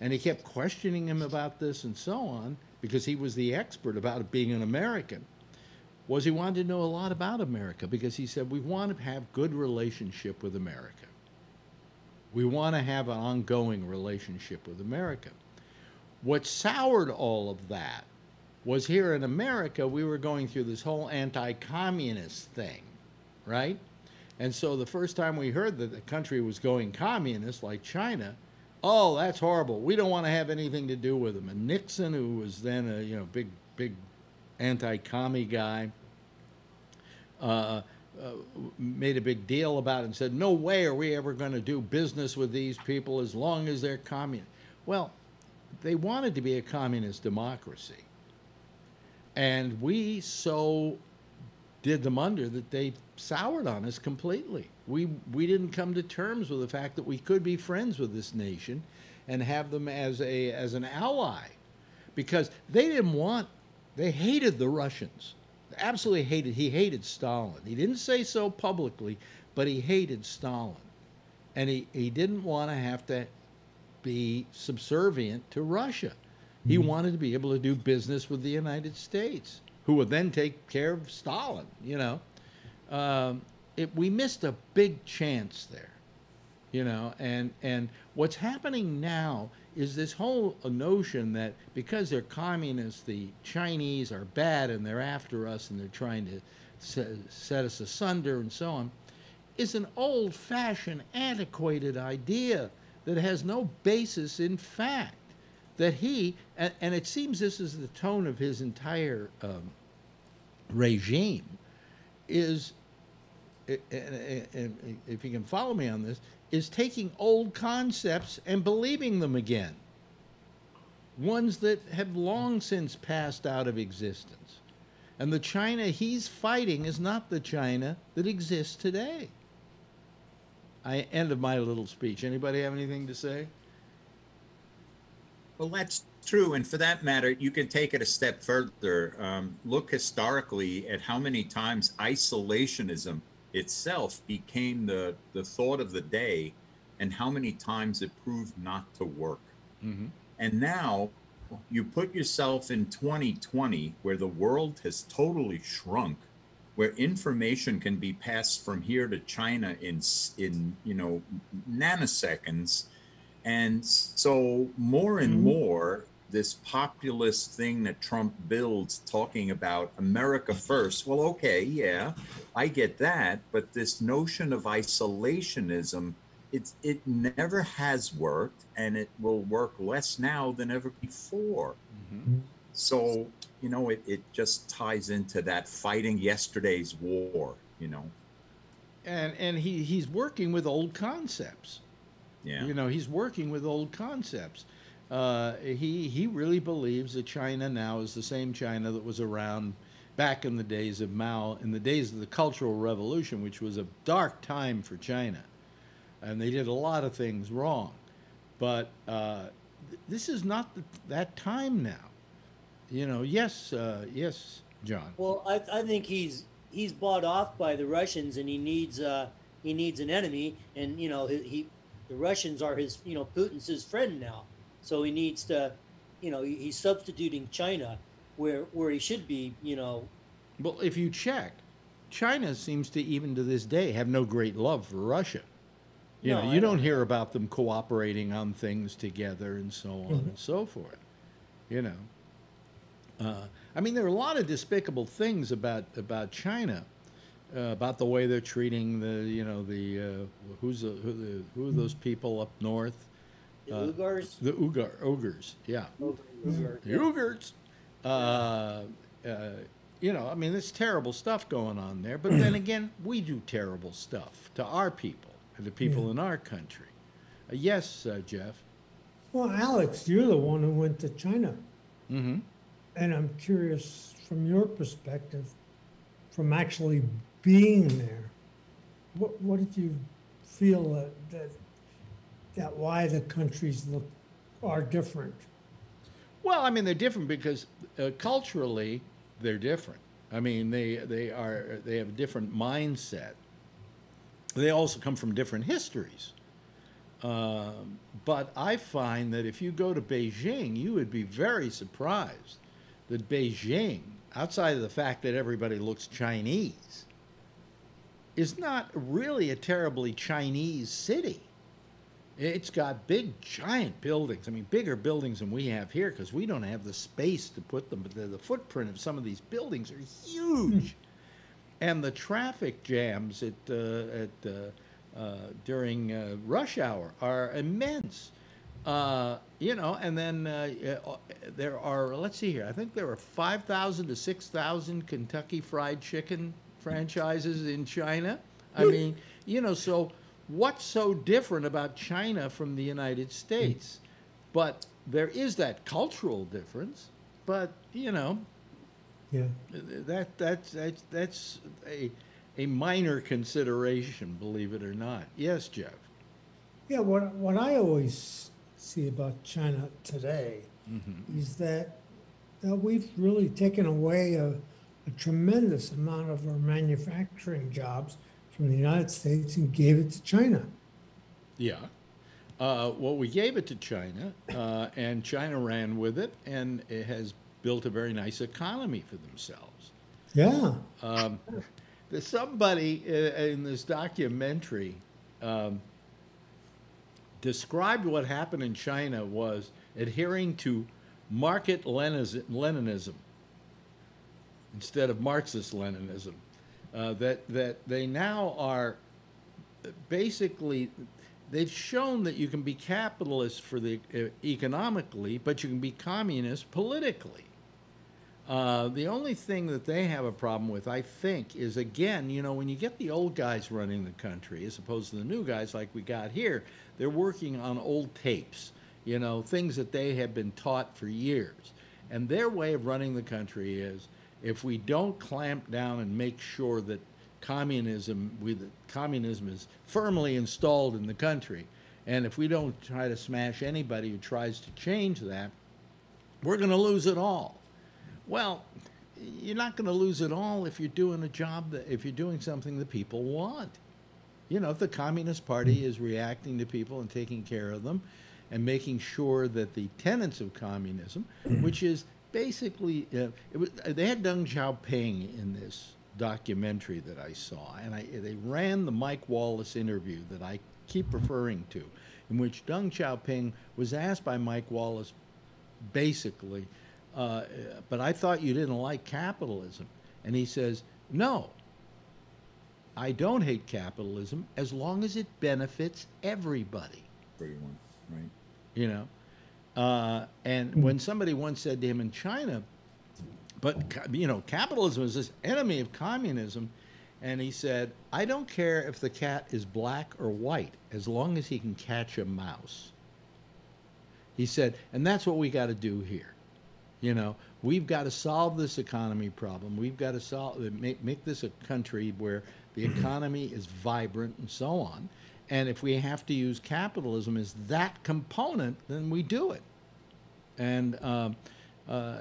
and he kept questioning him about this and so on because he was the expert about being an American was he wanted to know a lot about America because he said we want to have good relationship with America. We want to have an ongoing relationship with America. What soured all of that was here in America we were going through this whole anti-communist thing right? And so the first time we heard that the country was going communist, like China, oh, that's horrible. We don't want to have anything to do with them. And Nixon, who was then a you know big big anti-commie guy, uh, uh, made a big deal about it and said, "No way are we ever going to do business with these people as long as they're communist." Well, they wanted to be a communist democracy, and we so did them under that they soured on us completely. We we didn't come to terms with the fact that we could be friends with this nation and have them as a as an ally because they didn't want they hated the Russians. Absolutely hated. He hated Stalin. He didn't say so publicly, but he hated Stalin. And he, he didn't want to have to be subservient to Russia. He mm-hmm. wanted to be able to do business with the United States, who would then take care of Stalin. You know, um, it, we missed a big chance there. you know, and and what's happening now is this whole notion that because they're communists, the Chinese are bad and they're after us and they're trying to set, set us asunder and so on, is an old-fashioned, antiquated idea that has no basis in fact. That he and, and it seems this is the tone of his entire um, regime is and- and- if you can follow me on this, is taking old concepts and believing them again. Ones that have long since passed out of existence. And the China he's fighting is not the China that exists today. I end of my little speech. Anybody have anything to say? Well, that's true. And for that matter, you can take it a step further. Um, look historically at how many times isolationism itself became the, the thought of the day and how many times it proved not to work. Mm-hmm. And now you put yourself in 2020 where the world has totally shrunk, where information can be passed from here to China in in you know nanoseconds. And so more and mm-hmm. more this populist thing that Trump builds talking about America first. Well, okay, yeah, I get that, but this notion of isolationism it's it never has worked and it will work less now than ever before mm-hmm. so you know it, it just ties into that fighting yesterday's war you know And and he, he's working with old concepts. Yeah You know, he's working with old concepts. Uh, he he really believes that China now is the same China that was around back in the days of Mao, in the days of the Cultural Revolution, which was a dark time for China, and they did a lot of things wrong. But uh, th- this is not th that time now. You know, yes, uh, yes, John. Well, I, I think he's he's bought off by the Russians, and he needs uh, he needs an enemy, and you know he, he the Russians are his you know Putin's his friend now, so he needs to, you know, he's substituting China where where he should be, you know. Well, if you check, China seems to even to this day have no great love for Russia. You No, know, you don't don't hear about them cooperating on things together and so on and so forth. You know, uh, I mean, there are a lot of despicable things about about China, uh, about the way they're treating the you know the uh, who's the, who the who are those people up north? The Uh, Uyghurs, The Uyghur, Uyghurs, yeah. Uyghur, Uyghur, The Uyghurs. Uh, uh, you know, I mean, there's terrible stuff going on there. But then *clears throat* again, we do terrible stuff to our people and the people Yeah. in our country. Uh, yes, uh, Jeff. Well, Alex, you're the one who went to China. Mm-hmm. And I'm curious from your perspective, from actually being there, what, what did you feel that, that, that why the countries look are different? Well, I mean, they're different because uh, culturally they're different. I mean, they they are they have a different mindset. They also come from different histories. Um, but I find that if you go to Beijing, you would be very surprised that Beijing, outside of the fact that everybody looks Chinese, is not really a terribly Chinese city. It's got big, giant buildings. I mean, bigger buildings than we have here because we don't have the space to put them. But the, the footprint of some of these buildings are huge, and the traffic jams at uh, at uh, uh, during uh, rush hour are immense. Uh, you know, and then uh, uh, there are. Let's see here. I think there are five thousand to six thousand Kentucky Fried Chicken franchises in China. I mean, you know, so what's so different about China from the United States? But there is that cultural difference. But you know, Yeah. that that's that's that's a a minor consideration, believe it or not. Yes, Jeff. Yeah, what, what I always see about China today mm-hmm. is that, that we've really taken away a, a tremendous amount of our manufacturing jobs from the United States and gave it to China. Yeah. Uh, well, we gave it to China, uh, and China ran with it, and it has built a very nice economy for themselves. Yeah. Um, there's somebody in this documentary. Um, described what happened in China was adhering to market Leninism instead of Marxist Leninism. Uh, that that they now are basically they've shown that you can be capitalist for the uh, economically, but you can be communist politically. Uh, the only thing that they have a problem with, I think, is again, you know, when you get the old guys running the country as opposed to the new guys like we got here, they're working on old tapes, you know, things that they have been taught for years. And their way of running the country is if we don't clamp down and make sure that communism, we, communism is firmly installed in the country, and if we don't try to smash anybody who tries to change that, we're going to lose it all. Well, you're not going to lose it all if you're doing a job that if you're doing something that people want. You know, if the Communist Party hmm. is reacting to people and taking care of them and making sure that the tenets of communism, hmm. which is basically, uh, was, they had Deng Xiaoping in this documentary that I saw, and I, they ran the Mike Wallace interview that I keep referring to, in which Deng Xiaoping was asked by Mike Wallace basically, uh, but I thought you didn't like capitalism. And he says, no, I don't hate capitalism as long as it benefits everybody. Everyone, right? You know? Uh, and when somebody once said to him in China, but, you know, capitalism is this enemy of communism. And he said, I don't care if the cat is black or white as long as he can catch a mouse. He said, and that's what we got to do here. You know, we've got to solve this economy problem. We've got to solve make, make this a country where the *clears throat* economy is vibrant and so on. And if we have to use capitalism as that component, then we do it. And uh, uh,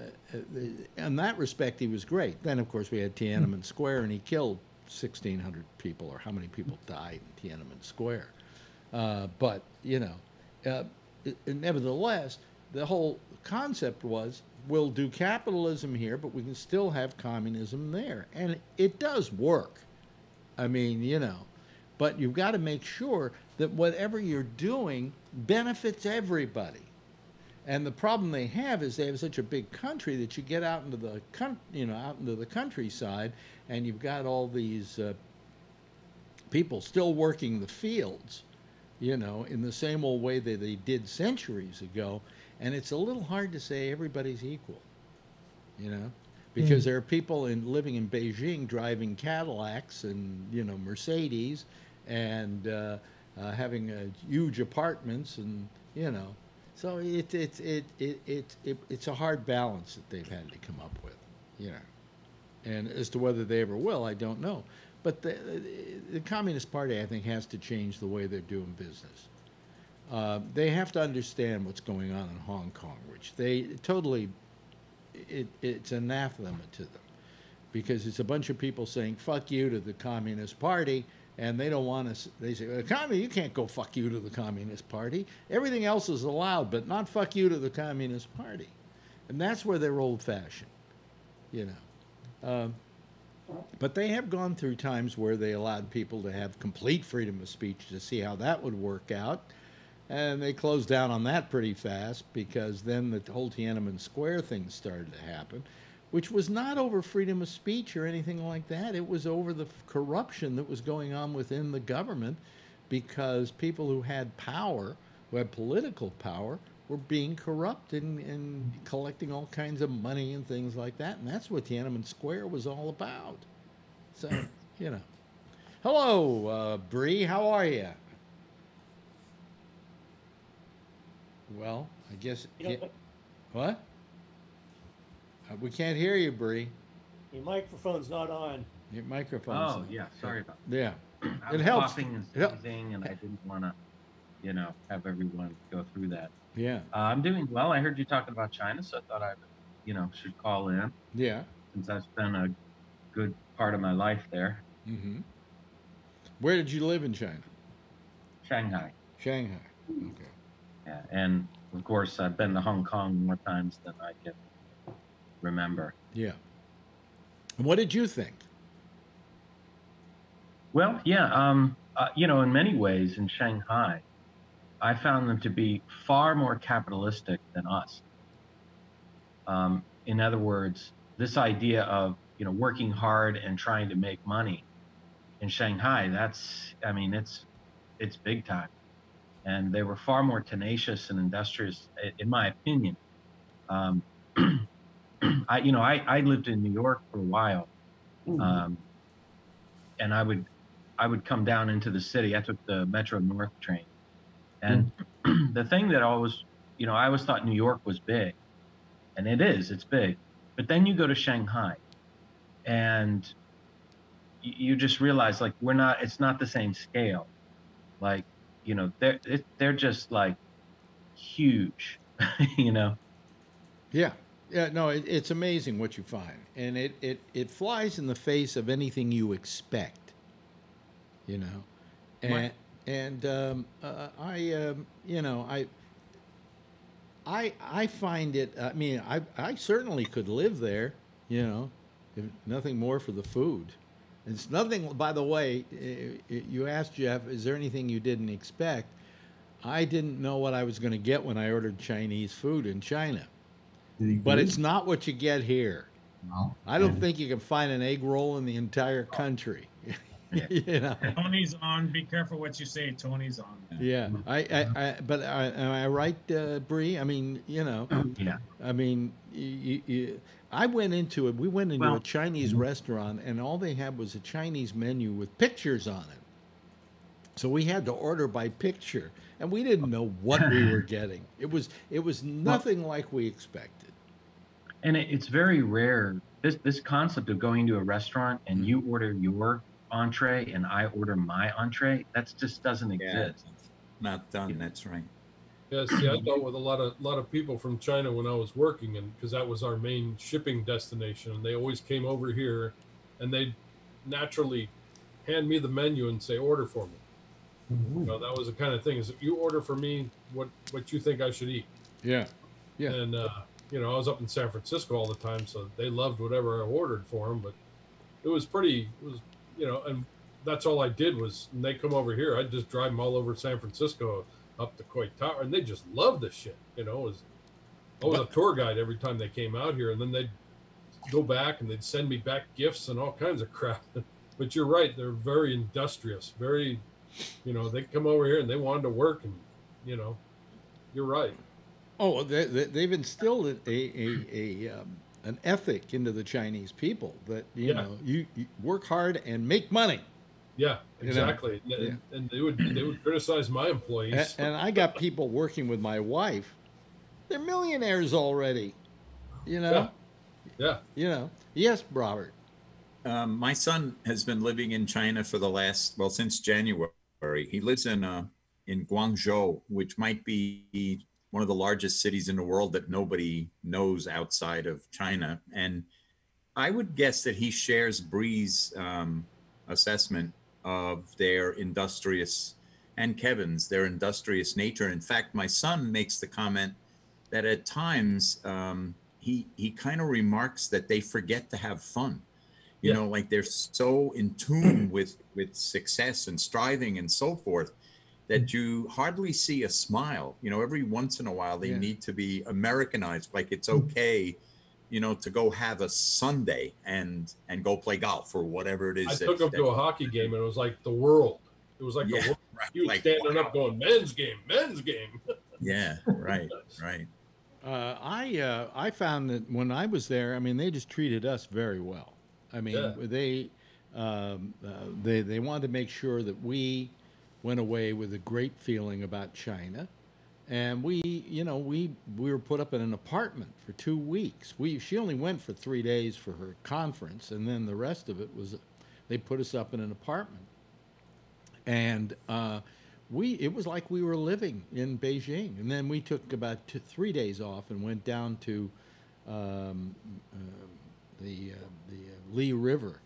in that respect, he was great. Then, of course, we had Tiananmen Square, and he killed 1,600 people, or how many people died in Tiananmen Square. Uh, but, you know, uh, nevertheless, the whole concept was we'll do capitalism here, but we can still have communism there. And it does work. I mean, you know, but you've got to make sure that whatever you're doing benefits everybody. And the problem they have is they have such a big country that you get out into the you know out into the countryside, and you've got all these uh, people still working the fields, you know, in the same old way that they did centuries ago. And it's a little hard to say everybody's equal, you know, because mm. there are people in living in Beijing driving Cadillacs and you know Mercedes and uh, uh, having uh, huge apartments and you know, so it, it, it, it, it, it, it's a hard balance that they've had to come up with, you know. And as to whether they ever will, I don't know. But the, the Communist Party, I think, has to change the way they're doing business. Uh, they have to understand what's going on in Hong Kong, which they totally, it, it's anathema to them. Because it's a bunch of people saying, fuck you to the Communist Party, and they don't want to. They say, the communist, you can't go fuck you to the Communist Party. Everything else is allowed, but not fuck you to the Communist Party. And that's where they're old fashioned, you know. Um, but they have gone through times where they allowed people to have complete freedom of speech to see how that would work out. And they closed down on that pretty fast because then the whole Tiananmen Square thing started to happen which was not over freedom of speech or anything like that. It was over the corruption that was going on within the government because people who had power, who had political power, were being corrupted and, and collecting all kinds of money and things like that. And that's what Tiananmen Square was all about. So, *clears throat* you know. Hello, uh, Bree. How are you? Well, I guess. You know, what? Uh, we can't hear you, Bree. Your microphone's not on. Your microphone's. Oh on. yeah, sorry about. That. Yeah, *clears throat* it helps. and sneezing, and I didn't want to, you know, have everyone go through that. Yeah. Uh, I'm doing well. I heard you talking about China, so I thought I, you know, should call in. Yeah. Since I've spent a good part of my life there. Mm-hmm. Where did you live in China? Shanghai. Shanghai. Okay. Yeah, and of course I've been to Hong Kong more times than I can remember. Yeah. And what did you think? Well, yeah, um, uh, you know, in many ways in Shanghai, I found them to be far more capitalistic than us. Um, in other words, this idea of you know working hard and trying to make money in Shanghai, that's I mean it's it's big time, and they were far more tenacious and industrious, in my opinion. Um, *clears throat* *clears throat* I you know I, I lived in New York for a while, um, and I would I would come down into the city. I took the Metro North train, and *clears throat* the thing that always you know I always thought New York was big, and it is it's big, but then you go to Shanghai, and you, you just realize like we're not it's not the same scale, like you know they're it, they're just like huge, *laughs* you know. Yeah. Yeah, no, it, it's amazing what you find, and it, it, it flies in the face of anything you expect. You know, and Right. and um, uh, I um, you know I I I find it. I mean, I I certainly could live there. You know, if nothing more for the food. It's nothing. By the way, you asked Jeff, is there anything you didn't expect? I didn't know what I was going to get when I ordered Chinese food in China. But it's not what you get here. No. I don't think you can find an egg roll in the entire country. *laughs* you know. Tony's on. Be careful what you say. Tony's on. Yeah, I, I, I but I, am I right, uh, Bree? I mean, you know, *clears throat* Yeah. I mean, you, you, I went into it. We went into Well- a Chinese restaurant, and all they had was a Chinese menu with pictures on it. So we had to order by picture, and we didn't know what we were *clears throat* getting. It was it was nothing like we expected. And it, it's very rare this this concept of going to a restaurant and you order your entree and I order my entree that just doesn't Yeah. exist. Not done. That's right. Yeah, see, I dealt with a lot of lot of people from China when I was working, and because that was our main shipping destination, and they always came over here, and they naturally hand me the menu and say, "Order for me." You know, that was the kind of thing: is you order for me what what you think I should eat. Yeah, yeah. And uh, you know, I was up in San Francisco all the time, so they loved whatever I ordered for them. But it was pretty, it was you know, and that's all I did was when they come over here, I'd just drive them all over San Francisco up to Coit Tower, and they just loved this shit. You know, was I was a tour guide every time they came out here, and then they'd go back and they'd send me back gifts and all kinds of crap. *laughs* but you're right; they're very industrious, very, you know, they come over here and they wanted to work, and you know, you're right. Oh, they, they, they've instilled a, a, a um, an ethic into the Chinese people that you Yeah. know you, you work hard and make money. Yeah, You know, exactly. And, yeah. and they would they would criticize my employees. and I got people working with my wife; they're millionaires already. You know, yeah, you know. Yes, Robert. Um, my son has been living in China for the last well since January. He lives in uh, in Guangzhou, which might be one of the largest cities in the world that nobody knows outside of China. And I would guess that he shares Bree's um, assessment of their industrious and Kevin's their industrious nature. In fact, my son makes the comment that at times um, he he kind of remarks that they forget to have fun you Yeah. know like they're so in tune with with success and striving and so forth that you hardly see a smile you know every once in a while they Yeah. need to be americanized like it's okay you know to go have a sunday and and go play golf or whatever it is I that- took him that- to a hockey game and it was like the world. It was like Yeah, the world. *laughs* right, He was like, standing wow. up going, "Men's game, men's game." *laughs* yeah right right Uh, I uh, I found that when I was there, I mean, they just treated us very well. I mean, Yeah. they um, uh, they they wanted to make sure that we went away with a great feeling about China, and we you know we we were put up in an apartment for two weeks. We she only went for three days for her conference, and then the rest of it was they put us up in an apartment, and. Uh, we it was like we were living in Beijing, and then we took about two, three days off and went down to um, uh, the uh, the Li River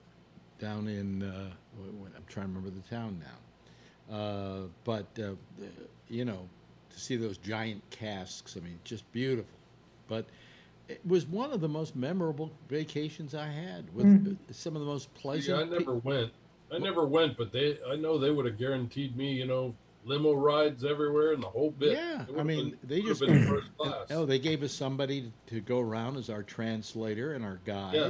down in uh, I'm trying to remember the town now, uh, but uh, uh, you know to see those giant karsts, I mean, just beautiful. But it was one of the most memorable vacations I had with uh, some of the most Yeah, pleasant. I pe- never went. I never went, but they. I know they would have guaranteed me, you know, limo rides everywhere and the whole bit. Yeah, I mean, been- they would've just been first class. oh, they gave us somebody to go around as our translator and our guide. Yeah.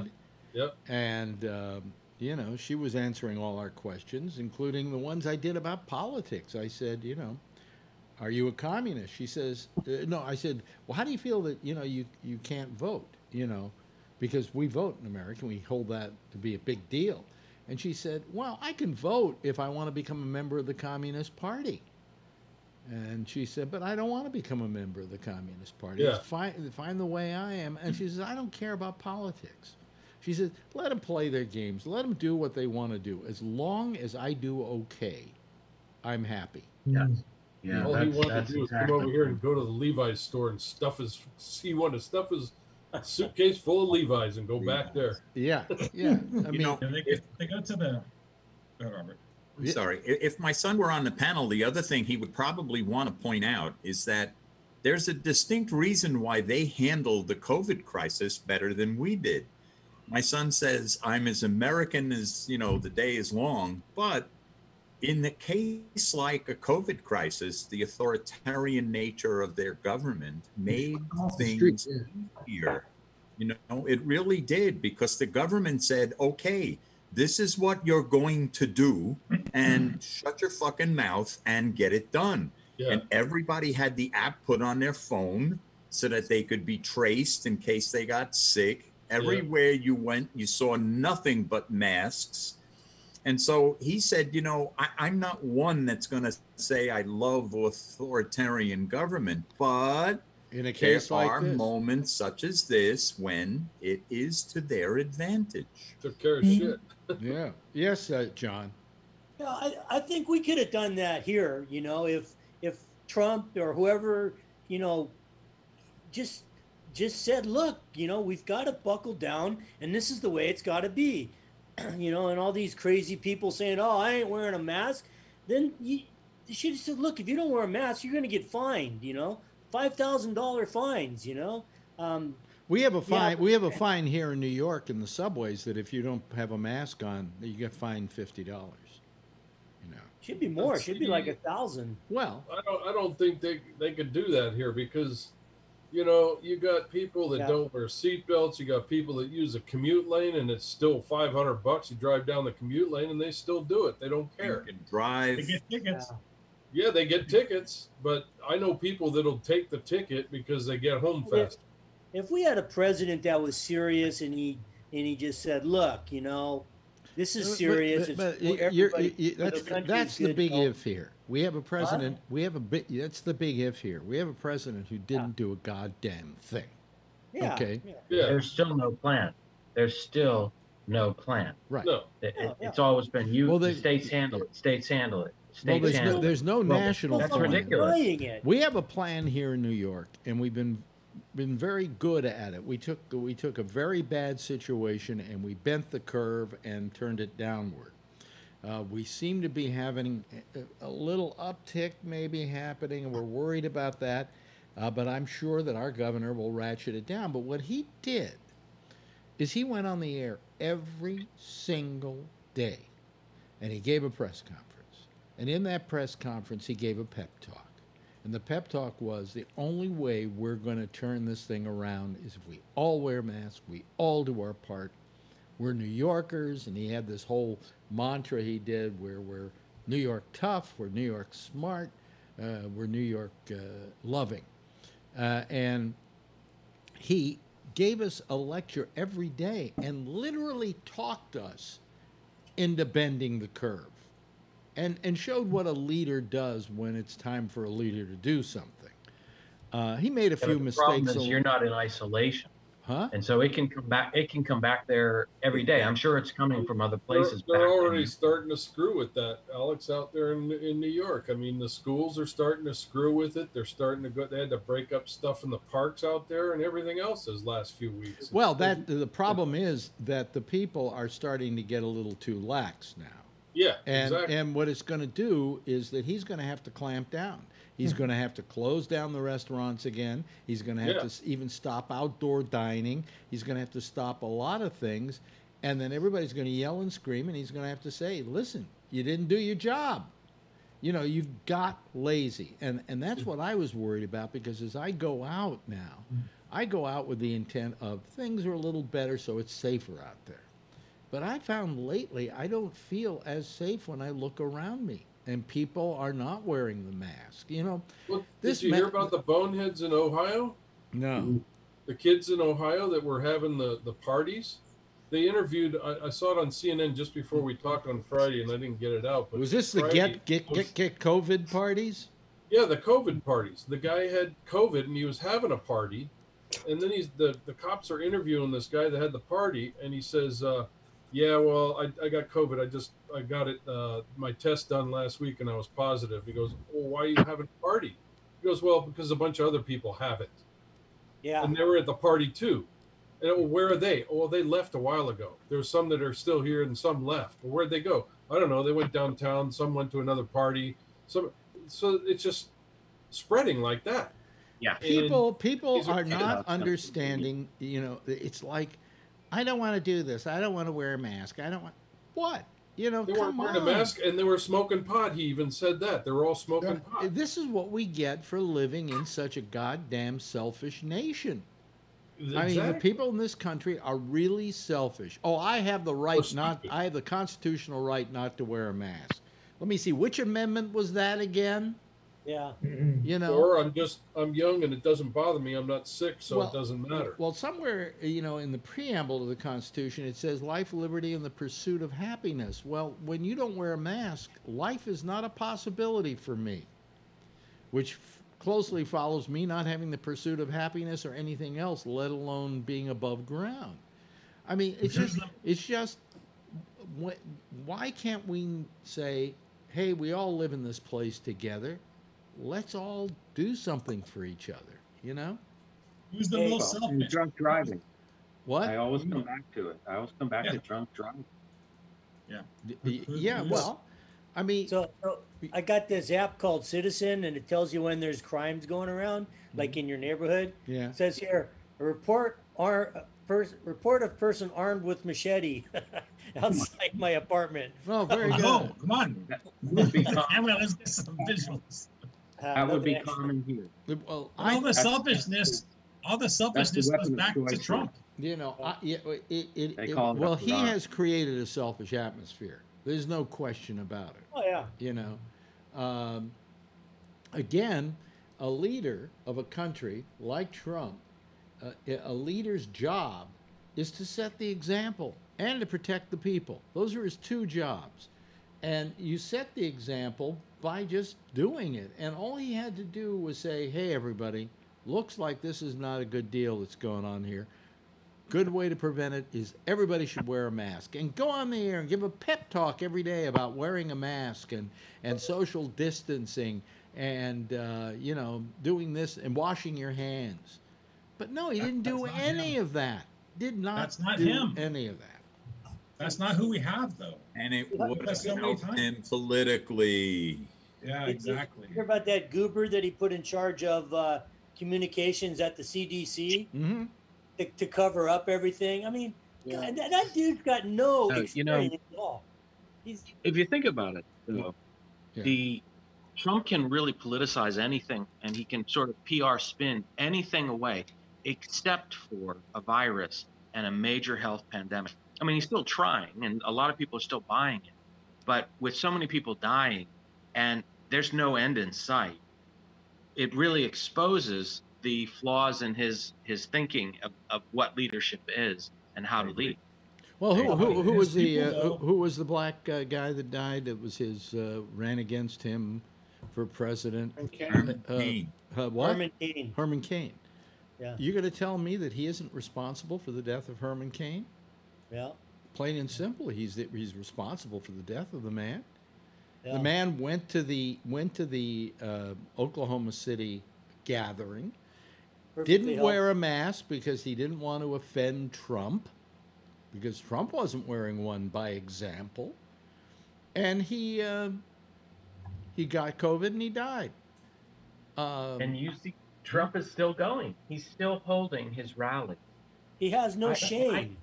Yep. And um, you know, she was answering all our questions, including the ones I did about politics. I said, you know, are you a communist? She says, uh, no. I said, well, how do you feel that you know you you can't vote? You know, because we vote in America, and we hold that to be a big deal. And she said, well, I can vote if I want to become a member of the Communist Party. And she said, but I don't want to become a member of the Communist Party. Yeah. Find, find the way I am. And she says, I don't care about politics. She says, let them play their games. Let them do what they want to do. As long as I do okay, I'm happy. Yeah. Yeah. All he that's, wanted to do was exactly come over here and go to the Levi's store and stuff his. He wanted to stuff his suitcase full of Levi's and go back there. Yeah, *laughs* yeah. I mean, know, they, if, they go to the. Oh, Robert. I'm sorry. If my son were on the panel, the other thing he would probably want to point out is that there's a distinct reason why they handled the COVID crisis better than we did. My son says, I'm as American as, you know, the day is long. But in the case like a COVID crisis, the authoritarian nature of their government made things easier. You know, it really did because the government said, okay, this is what you're going to do, and *clears throat* shut your fucking mouth and get it done. Yeah. And everybody had the app put on their phone so that they could be traced in case they got sick. Everywhere you went, you saw nothing but masks. And so he said, you know, I, I'm not one that's going to say I love authoritarian government, but in a there case like are this, moments such as this when it is to their advantage. Took care of shit. *laughs* yeah. Yes, uh, John. Yeah, I, I think we could have done that here. You know, if if Trump or whoever, you know, just just said, look, you know, we've got to buckle down, and this is the way it's got to be. *clears throat* you know, and all these crazy people saying, "Oh, I ain't wearing a mask," then you, you should have said, "Look, if you don't wear a mask, you're going to get fined." You know, five thousand dollar fines. You know. Um, We have a fine. Yeah. We have a fine here in New York in the subways that if you don't have a mask on, you get fined fifty dollars. You know. should be more. Should be like a thousand. Well, I don't. I don't think they they could do that here because, you know, you got people that Yeah. don't wear seatbelts. You got people that use a commute lane, and it's still five hundred bucks. You drive down the commute lane, and they still do it. They don't You care. can drive. They get tickets. Yeah, they get tickets, but I know people that'll take the ticket because they get home Yeah. fast. if we had a president that was serious and he and he just said, "Look, you know, this is serious. but- but it's you- for you're- everybody. you- for that's the that's the big health." if here. We have a president. We have a big. That's the big if here. We have a president who didn't do a goddamn thing. Yeah, okay. yeah. Yeah, There's still no plan. There's still no plan. Right. no, It, Yeah, yeah. It's always been you. Well, the states handle it. States handle it. Well, States there's handle no, it. there's no Well, national. that's plan. ridiculous. We have a plan here in New York, and we've been been very good at it. We took we took a very bad situation and we bent the curve and turned it downward. Uh, we seem to be having a, a little uptick maybe happening, and we're worried about that. Uh, but I'm sure that our governor will ratchet it down. But what he did is he went on the air every single day, and he gave a press conference. And in that press conference, he gave a pep talk. And the pep talk was the only way we're going to turn this thing around is if we all wear masks, we all do our part. We're New Yorkers, and he had this whole mantra he did where we're New York tough, we're New York smart, uh, we're New York uh, loving. Uh, and he gave us a lecture every day and literally talked us into bending the curve and, and showed what a leader does when it's time for a leader to do something. Uh, he made a Yeah, few but the problem mistakes. is you're not in isolation, huh? and so it can come back. It can come back there every day. I'm sure it's coming from other they're, places. they're already in- starting to screw with that, Alex, out there in in New York. I mean, the schools are starting to screw with it. They're starting to go. They had to break up stuff in the parks out there and everything else these last few weeks. Well, that the problem is that the people are starting to get a little too lax now. Yeah, And exactly. and what it's going to do is that he's going to have to clamp down. He's hmm. going to have to close down the restaurants again. He's going to have Yeah. to even stop outdoor dining. He's going to have to stop a lot of things, and then everybody's going to yell and scream, and he's going to have to say, "Listen, you didn't do your job." You know, you've got lazy, and and that's what I was worried about because as I go out now, hmm. I go out with the intent of things are a little better, so it's safer out there. But I found lately I don't feel as safe when I look around me, and people are not wearing the mask. You know, Well, This did you hear about the boneheads in Ohio? no. The kids in Ohio that were having the, the parties? They interviewed, I, I saw it on CNN just before we talked on Friday and I didn't get it out. But Was this the get get get get COVID parties? Yeah, the COVID parties. The guy had COVID and he was having a party, and then he's the the cops are interviewing this guy that had the party, and he says, uh, "Yeah, well, I, I got COVID. I just I got it uh, my test done last week and I was positive." He goes, "Well, why are you having a party?" He goes, "Well, because a bunch of other people have it, Yeah. and they were at the party too." And well, where are they? Oh, well, they left a while ago. There's some that are still here and some left. Well, where'd they go? I don't know. They went downtown. Some went to another party. Some so it's just spreading like that. Yeah. people people are are not understanding you know it's like i don't want to do this i don't want to wear a mask i don't want what you know They come weren't wearing on a mask and they were smoking pot. He even said that. They were all smoking pot. this is what we get for living in such a goddamn selfish nation Exactly. i mean the people in this country are really selfish oh i have the right not stupid. i have the constitutional right not to wear a mask let me see which amendment was that again Yeah. *clears throat* you know Or I'm just I'm young and it doesn't bother me. I'm not sick, so Well- it doesn't matter. Well, somewhere, you know, in the preamble of the Constitution, it says life, liberty, and the pursuit of happiness. Well, when you don't wear a mask, life is not a possibility for me, which f- closely follows me not having the pursuit of happiness or anything else, let alone being above ground. I mean, it's just, it's just, wh- why can't we say, hey, we all live in this place together. Let's all do something for each other, you know? Who's the Hey, most And selfish? drunk driving. What? I always come back to it. I always come back to Yeah. drunk driving. Y- Who- y- who- Yeah, well, I mean, So, so I got this app called Citizen, and it tells you when there's crimes going around, Mm-hmm. like in your neighborhood. yeah. It says here, a report ar- pers- report of person armed with machete *laughs* outside my apartment. Oh, very Oh, good. come on. That would be, com- let's get some visuals. That would be nothing- common here. Well, All the selfishness, all the selfishness goes back to choice. Trump. you know, I, yeah, it, it, it- it well, he Quran. has created a selfish atmosphere. There's no question about it. Oh yeah. You know, um, again, a leader of a country like Trump, uh, a leader's job is to set the example and to protect the people. Those are his two jobs. And you set the example by just doing it. And all he had to do was say, hey, everybody, looks like this is not a good deal that's going on here. Good way to prevent it is everybody should wear a mask and go on the air and give a pep talk every day about wearing a mask and, and social distancing and, uh, you know, doing this and washing your hands. But no, he That- didn't do any him. of that. Did not, That's not do him. any of that. That's not who we have, though. And it Yeah, would that's so helped him politically. Yeah, Did you exactly. Hear about that goober that he put in charge of uh, communications at the CDC hmm to, to cover up everything? I mean, Yeah. God, that, that dude's got no Uh, you know- experience at all. He's If you think about it, though, Yeah. the Trump can really politicize anything, and he can sort of PR spin anything away, except for a virus and a major health pandemic. I mean, he's still trying, and a lot of people are still buying it. But with so many people dying, and there's no end in sight, it really exposes the flaws in his his thinking of, of what leadership is and how to lead. Well, who, who, who was the uh, who, who was the black uh, guy that died? It was his uh, ran against him for president. Herman Uh, Cain. Uh, what? Herman Cain. Herman Cain. Yeah. You're going to tell me that he isn't responsible for the death of Herman Cain? Yeah. Plain and simple, he's the, he's responsible for the death of the man. yeah. The man went to the went to the uh, Oklahoma City gathering. Perfectly didn't healthy. wear a mask because he didn't want to offend Trump, because Trump wasn't wearing one by example, and he uh, he got COVID and he died. Um, And you see, Trump is still going. He's still holding his rally. He has no I- I- shame.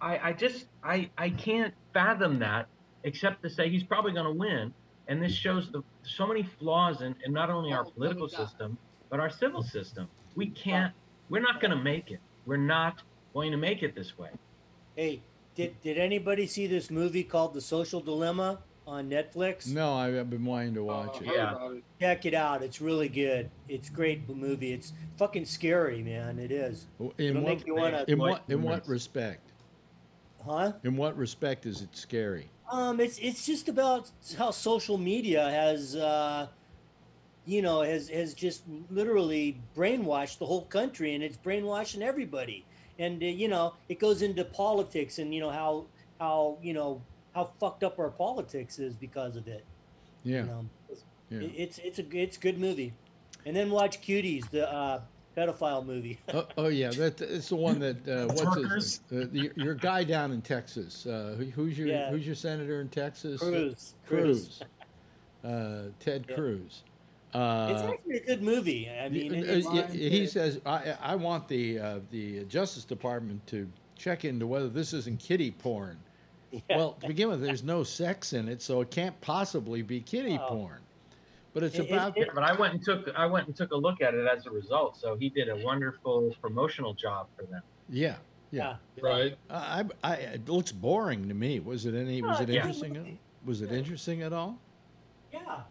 I, I just I, I can't fathom that except to say he's probably going to win And this shows the so many flaws in, in not only our Oh, political let me go. system, but our civil system. We can't, we're not going to make it. We're not going to make it this way. Hey, did did anybody see this movie called The Social Dilemma on Netflix? No, I- I've been wanting to Uh, watch it. Yeah. Check it out. It's really good. It's great movie. It's fucking scary, man. It is. In It'll what, make you wanna, in what in what respect? Huh? In what respect is it scary? Um, it's it's just about how social media has, uh, you know, has has just literally brainwashed the whole country, and it's brainwashing everybody. And uh, you know, it goes into politics, and you know how how you know how fucked up our politics is because of it. Yeah. You know, yeah. It- it's it's a it's a good movie. And then watch Cuties, the uh, pedophile movie. *laughs* Oh, oh yeah, that it's the one that uh, what's his, uh, the, your guy down in Texas. Uh, who, who's your Yeah. who's your senator in Texas? Cruz. Cruz. *laughs* Uh, Ted Yeah. Cruz. it's Uh, actually a good movie. I mean, y- it- uh, it's, he says, I, "I want the uh, the Justice Department to check into whether this isn't kitty porn." *laughs* yeah. Well, to begin with, there's no sex in it, so it can't possibly be kitty Oh. porn. But it's It- it- about it- But I went and took I went and took a look at it as a result. So he did a wonderful promotional job for them. yeah, yeah. yeah. Right. I, I, it looks boring to me. Was it any? Was Oh, it yeah. interesting? at- Was it interesting at all? Yeah.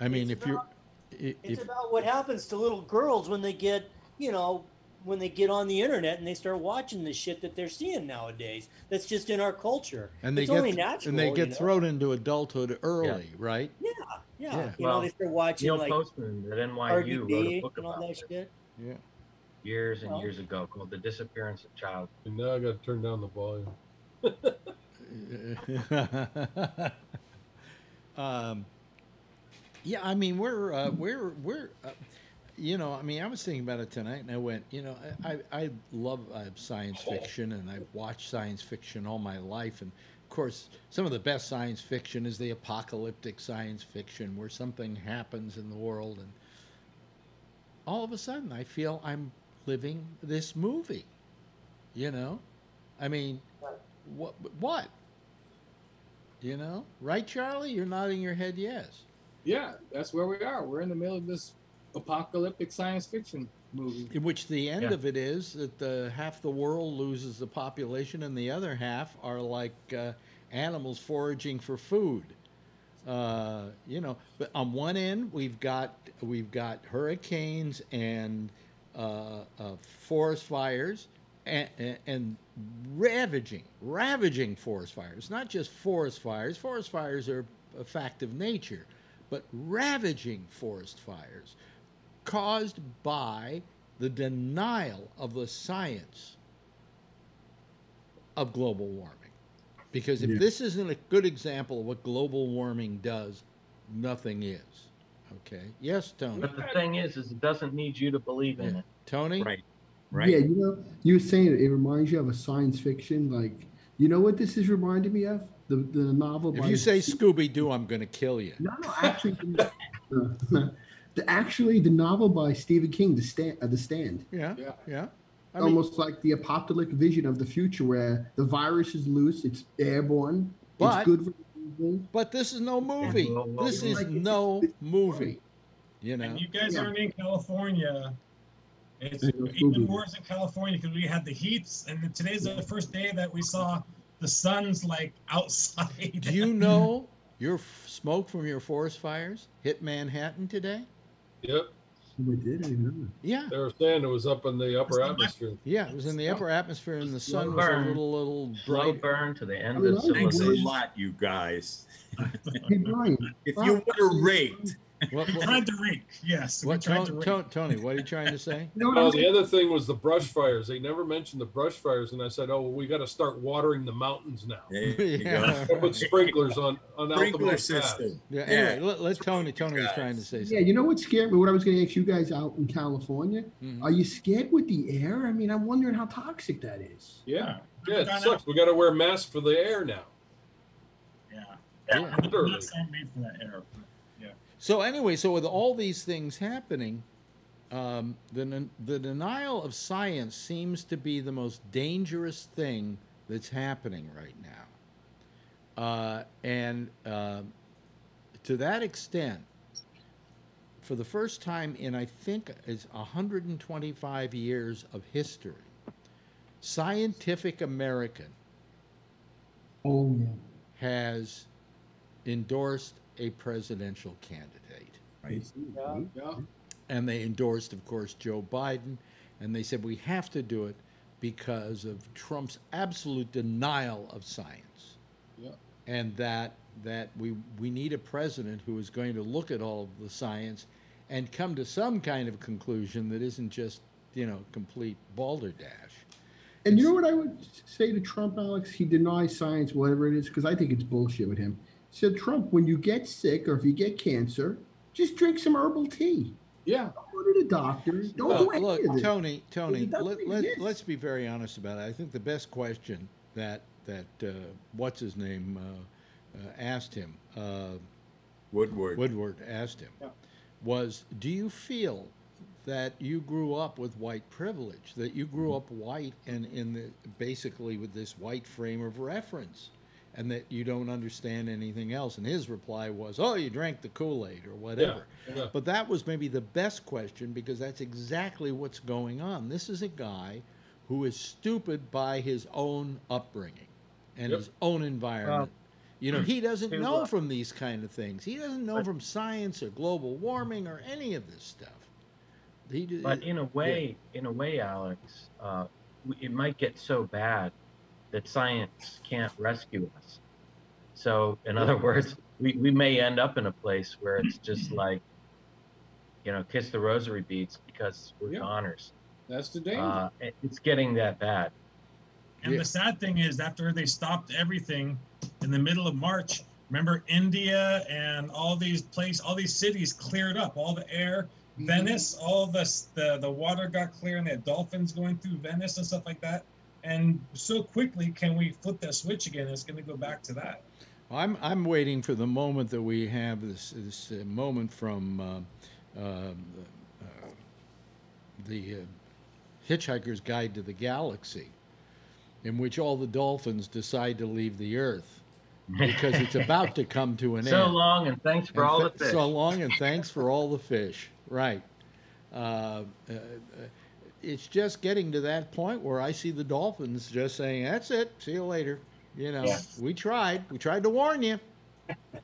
I mean, It's if you're, about- i- It's about what happens to little girls when they get, you know, when they get on the internet and they start watching the shit that they're seeing nowadays. That's just in our culture. and they it's get only natural. and they you get know? thrown into adulthood early, right? Yeah, yeah. Yeah. You Well, know, they start watching Neil like Postman at NYU wrote a book and all about that this shit. Yeah. years and Well. years ago called "The Disappearance of Child." And now I got to turn down the volume. *laughs* um, yeah, I mean, we're uh, we're we're, uh, you know, I mean, I was thinking about it tonight, and I went, you know, I I, love uh, science fiction, and I've watched science fiction all my life, and of course, some of the best science fiction is the apocalyptic science fiction, where something happens in the world, and all of a sudden, I feel I'm living this movie. You know, I mean, what what? You know, right, Charlie? You're nodding your head yes. Yeah, that's where we are. We're in the middle of this apocalyptic science fiction movie. In which the end Yeah. of it is that the half the world loses the population, and the other half are like uh, animals foraging for food. Uh, you know, but on one end we've got we've got hurricanes and uh, uh, forest fires and, and, and ravaging, ravaging forest fires. Not just forest fires. Forest fires are a fact of nature, but ravaging forest fires caused by the denial of the science of global warming. Because if Yeah. this isn't a good example of what global warming does, nothing is. Okay. Yes, Tony. But the thing is, is it doesn't need you to believe in Yeah. it. Tony. Right. Right. Yeah, you know, you were saying it, it reminds you of a science fiction. Like, you know what this is reminding me of? The the novel. If by- you say Scooby Doo, I'm going to kill you. no, no, actually, *laughs* the, the actually the novel by Stephen King, The Stand, uh, The Stand. Yeah. Yeah. Yeah. I mean, almost like the apocalyptic vision of the future where the virus is loose, it's airborne, But- it's good for people. but this is no movie. well, well, This is like- no movie. You know. And you guys Yeah. aren't in California. It's I even Scooby. worse in California because we had the heats, and today's the first day that we saw the sun's like *laughs* outside. Do you know your f- smoke from your forest fires hit Manhattan today? Yep. We did, I know. Yeah. They were saying it was up in the upper atmosphere. Yeah, it was in the upper atmosphere, and the sun was a little, little Slow bright. burn to the end I of I think Thanks a civilization. lot, you guys. *laughs* Hey, Brian. If you would have raked, What, We what, *laughs* tried to rake. Yes, what tried Tony, to rake. Tony, what are you trying to say? *laughs* no, know what I was the other thing was the brush fires. They never mentioned the brush fires, and I said, "Oh, well, we got to start watering the mountains now. there Yeah. *laughs* Put sprinklers on on Sprinkler Altamont Pass." system. Yeah, anyway, let, let Tony. Tony was trying to say Something. Yeah, you know what scared me? What I was going to ask you guys out in California? Mhm. Are you scared with the air? I mean, I'm wondering how toxic that is. Yeah, Yeah. yeah, it sucks. We got to wear masks for the air now. Yeah. Yeah. I'm Literally. not made for that air. but Yeah. So anyway, so with all these things happening, um, the the denial of science seems to be the most dangerous thing that's happening right now. Uh, and uh, to that extent, for the first time in I think is 125 years of history, Scientific American Oh yeah. has endorsed a presidential candidate. Right. Yeah. Yeah. And they endorsed, of course, Joe Biden. And they said we have to do it because of Trump's absolute denial of science. Yeah. And that that we we need a president who is going to look at all of the science and come to some kind of conclusion that isn't just, you know, complete balderdash. And you know what I would say to Trump, Alex? He denies science, whatever it is, because I think it's bullshit with him. He said, Trump, when you get sick or if you get cancer, just drink some herbal tea. Yeah. Don't go to the doctor. Don't Well, do any look, of this. Tony, Tony, let, let, let's be very honest about it. I think the best question that that uh, what's his name uh, uh, asked him, uh, Woodward. Woodward asked him, Yeah. was, "Do you feel that you grew up with white privilege? That you grew up white and in the basically with this white frame of reference?" And that you don't understand anything else. And his reply was, "Oh, you drank the Kool Aid or whatever." yeah. But that was maybe the best question because that's exactly what's going on. This is a guy who is stupid by his own upbringing and Yep. his own environment. you know, he doesn't know from these kind of things. He doesn't know But- from science or global warming or any of this stuff. He, But in a way, in a way, Alex, uh, it might get so bad that science can't rescue us. So, in other *laughs* words, we, we may end up in a place where it's just *clears throat* like, you know, kiss the rosary beads because we're Yeah. goners. That's the danger. Uh, it- it's getting that bad. And Yeah. the sad thing is, after they stopped everything in the middle of March, remember India and all these places, all these cities cleared up, all the air. Mhm. Venice, all the, the the water got clear, and they had dolphins going through Venice and stuff like that. And so quickly, can we flip that switch again? It's going to go back to that. I'm I'm waiting for the moment that we have this this uh, moment from uh, uh, uh, the uh, Hitchhiker's Guide to the Galaxy, in which all the dolphins decide to leave the Earth because it's about to come to an *laughs* so end. So long, and thanks for And all the fish. So long, and thanks for all the fish. Right. It's just getting to that point where I see the dolphins just saying, "That's it. See you later." You know, Yeah. we tried. We tried to warn you.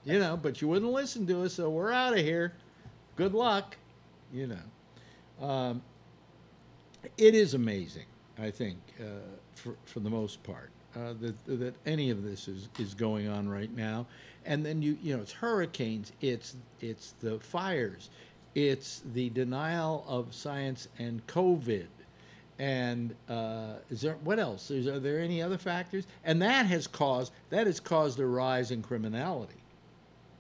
You know, but you wouldn't listen to us, so we're out of here. Good luck. You know, um, it is amazing. I think, uh, for for the most part, uh, that that any of this is is going on right now. And then you you know it's hurricanes, it's it's the fires, it's the denial of science and COVID, and uh, is there what else? Is are there any other factors? And that has caused that has caused a rise in criminality.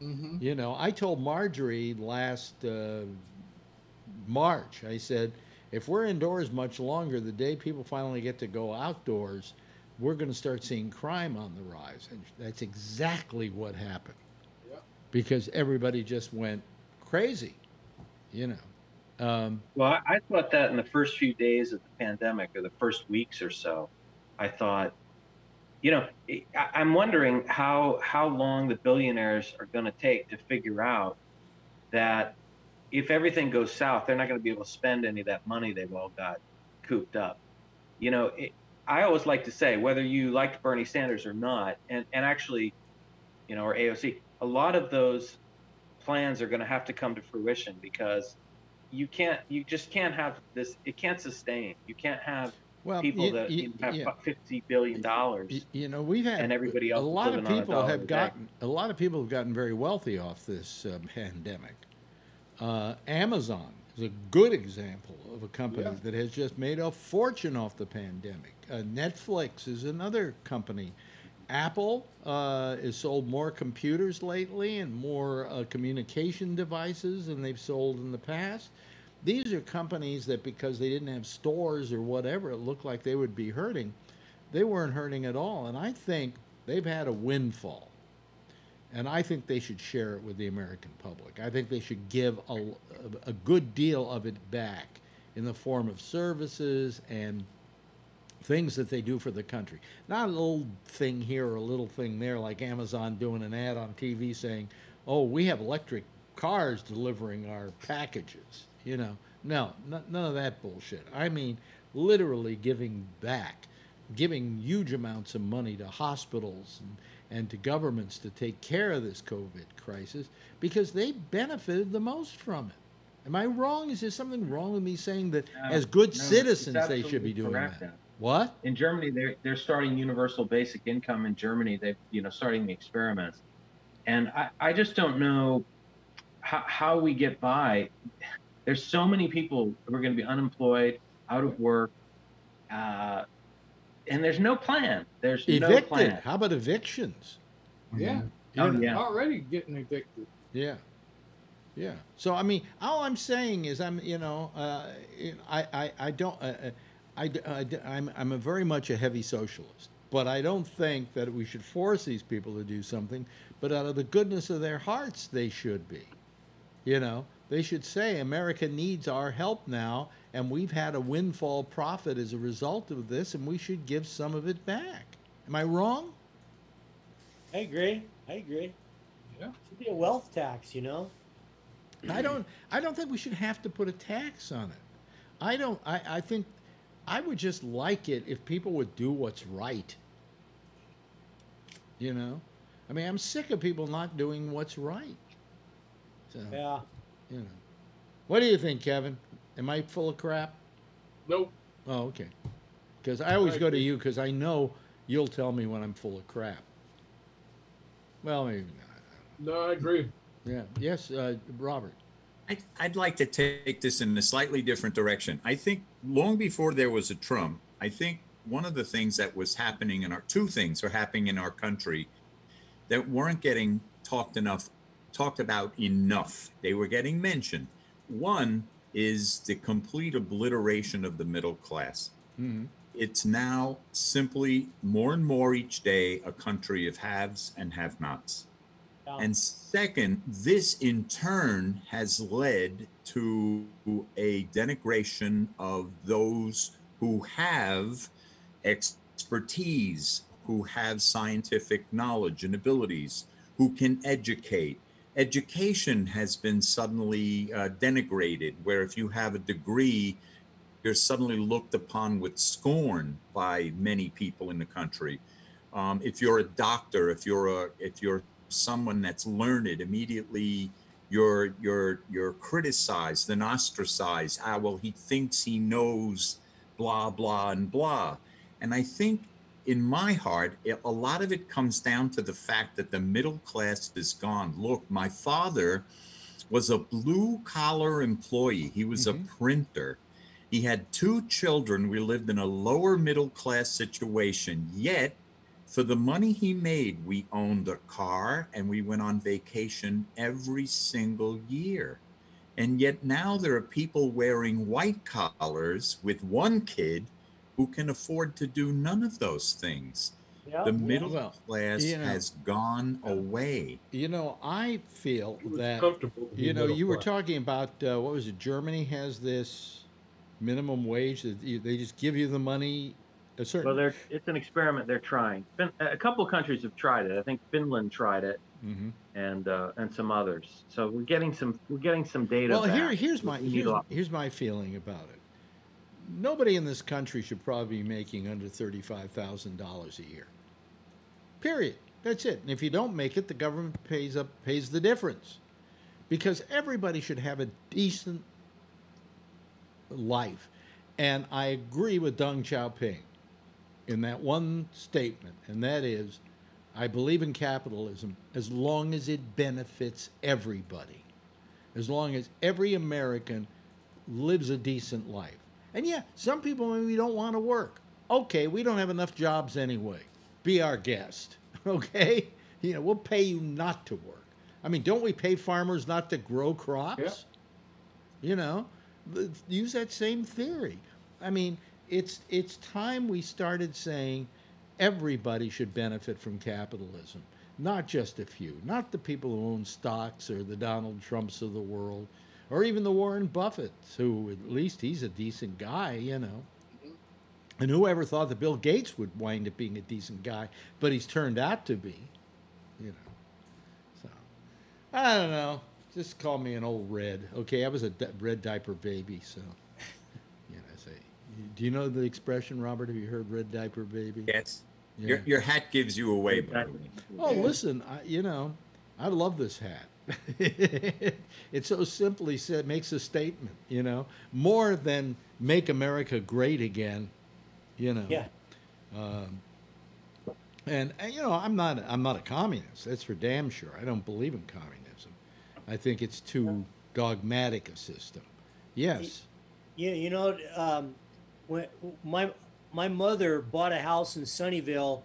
Mhm. You know, I told Marjorie last uh, March, I said, if we're indoors much longer, the day people finally get to go outdoors, we're going to start seeing crime on the rise. And that's exactly what happened. Yeah. Because everybody just went crazy, you know. Um, Well, I, I thought that in the first few days of the pandemic, or the first weeks or so, I thought, you know, I, I'm wondering how how long the billionaires are going to take to figure out that if everything goes south, they're not going to be able to spend any of that money they've all got cooped up. You know, it, I always like to say, whether you liked Bernie Sanders or not, and and actually, you know, or AOC, a lot of those plans are going to have to come to fruition because you can't you just can't have this it can't sustain you can't have well, people you- that you- you have yeah. 50 billion dollars You know, we've had and everybody else A lot of living on a people have gotten a lot of people have gotten very wealthy off this uh, pandemic. Uh, Amazon is a good example of a company Yeah. that has just made a fortune off the pandemic. Uh, Netflix is another company. Apple uh, has sold more computers lately and more uh, communication devices than they've sold in the past. These are companies that, because they didn't have stores or whatever, it looked like they would be hurting. They weren't hurting at all. And I think they've had a windfall. And I think they should share it with the American public. I think they should give a, a good deal of it back in the form of services and things that they do for the country. Not a little thing here or a little thing there, like Amazon doing an ad on TV saying, oh, we have electric cars delivering our packages. You know, no, n- none of that bullshit. I mean, literally giving back, giving huge amounts of money to hospitals and, and to governments to take care of this COVID crisis because they benefited the most from it. Am I wrong? Is there something wrong with me saying that No, as good no, citizens they should be doing correct, that? Dan. What? In Germany, they're they're starting universal basic income in Germany. They've you know starting the experiments, and I, I just don't know how, how we get by. There's so many people who are going to be unemployed, out of work, uh, and there's no plan. There's no plan. How about evictions? Yeah. Oh, You know? yeah. Already getting evicted. Yeah. Yeah. So I mean, all I'm saying is, I'm you know, uh, I, I I don't uh, uh, I, I I'm I'm a very much a heavy socialist, but I don't think that we should force these people to do something. But out of the goodness of their hearts, they should be. You know, they should say America needs our help now, and we've had a windfall profit as a result of this, and we should give some of it back. Am I wrong? I agree. I agree. Yeah. Should be a wealth tax, you know. I don't. I don't think we should have to put a tax on it. I don't. I, I think I would just like it if people would do what's right. You know, I mean, I'm sick of people not doing what's right. So Yeah. you know, what do you think, Kevin? Am I full of crap? Nope. Oh, okay. Because I always I go to you because I know you'll tell me when I'm full of crap. Well, maybe not. No, I agree. Yeah. Yes, uh, Robert. I'd, I'd like to take this in a slightly different direction. I think long before there was a Trump, I think one of the things that was happening in our two things are happening in our country that weren't getting talked enough talked about enough. They were getting mentioned. One is the complete obliteration of the middle class. Mhm. It's now simply more and more each day a country of haves and have nots. And second, this in turn has led to a denigration of those who have expertise, who have scientific knowledge and abilities, who can educate. Education has been suddenly uh, denigrated, where if you have a degree, you're suddenly looked upon with scorn by many people in the country. Um, if you're a doctor, if you're a if you're someone that's learned, immediately you're you're you're criticized and ostracized. Ah, well, he thinks he knows, blah blah and blah. And I think in my heart, it, a lot of it comes down to the fact that the middle class is gone. Look, my father was a blue collar employee. He was a printer. He had two children. We lived in a lower middle class situation. Yet, for the money he made, we owned a car and we went on vacation every single year. And yet now there are people wearing white collars with one kid who can afford to do none of those things. Yeah. The middle Well, class you know- has gone away. You know, I feel that comfortable you know middle you were talking about uh, what was it? Germany has this minimum wage that you, they just give you the money. Well, they're, it's an experiment they're trying. Fin- A couple countries have tried it. I think Finland tried it, Mhm. and uh, and some others. So we're getting some we're getting some data. Well, here, here's my here's, here's my feeling about it. Nobody in this country should probably be making under thirty-five thousand dollars a year. Period. That's it. And if you don't make it, the government pays up pays the difference, because everybody should have a decent life. And I agree with Deng Xiaoping in that one statement, and that is, I believe in capitalism as long as it benefits everybody as long as every American lives a decent life. And yeah, some people maybe don't want to work. Okay, we don't have enough jobs anyway. Be our guest. *laughs* Okay? You know, we'll pay you not to work. I mean, don't we pay farmers not to grow crops? Yeah. You know, use that same theory. I mean, it's it's time we started saying everybody should benefit from capitalism, not just a few, not the people who own stocks or the Donald Trumps of the world, or even the Warren Buffetts, who at least he's a decent guy, you know. Mm-hmm. And whoever thought that Bill Gates would wind up being a decent guy, but he's turned out to be, you know. So, I don't know. Just call me an old red. Okay, I was a red diaper baby, so. Yeah, I say. Do you know the expression, Robert? Have you heard red diaper baby? Yes. Yeah. Your, your hat gives you away, by the way. Oh, listen, I, you know, I love this hat. *laughs* it so simply said makes a statement, you know, more than make America great again, you know. Yeah. Um, and, and you know, I'm not I'm not a communist. That's for damn sure. I don't believe in communism. I think it's too dogmatic a system. Yes. Yeah, you know, um, when my my mother bought a house in Sunnyvale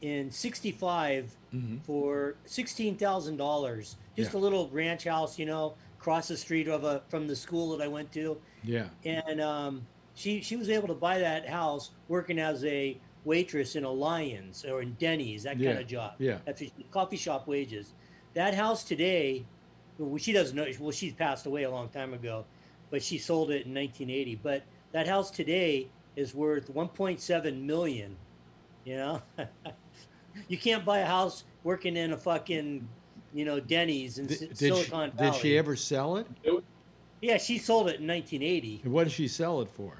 in '65 Mhm. for sixteen thousand dollars, just Yeah. a little ranch house, you know, across the street of a from the school that I went to, Yeah. and um, she she was able to buy that house working as a waitress in a Lyons or in Denny's, that Yeah, kind of job. yeah. That's coffee shop wages. That house today, well, she doesn't know. Well, she's passed away a long time ago, but she sold it in 1980. But that house today is worth 1.7 million. You know, *laughs* you can't buy a house working in a fucking, you know, Denny's in Did, Si- did, she, Silicon Valley. did she ever sell it? Yeah, she sold it in 1980 And What did she sell it for?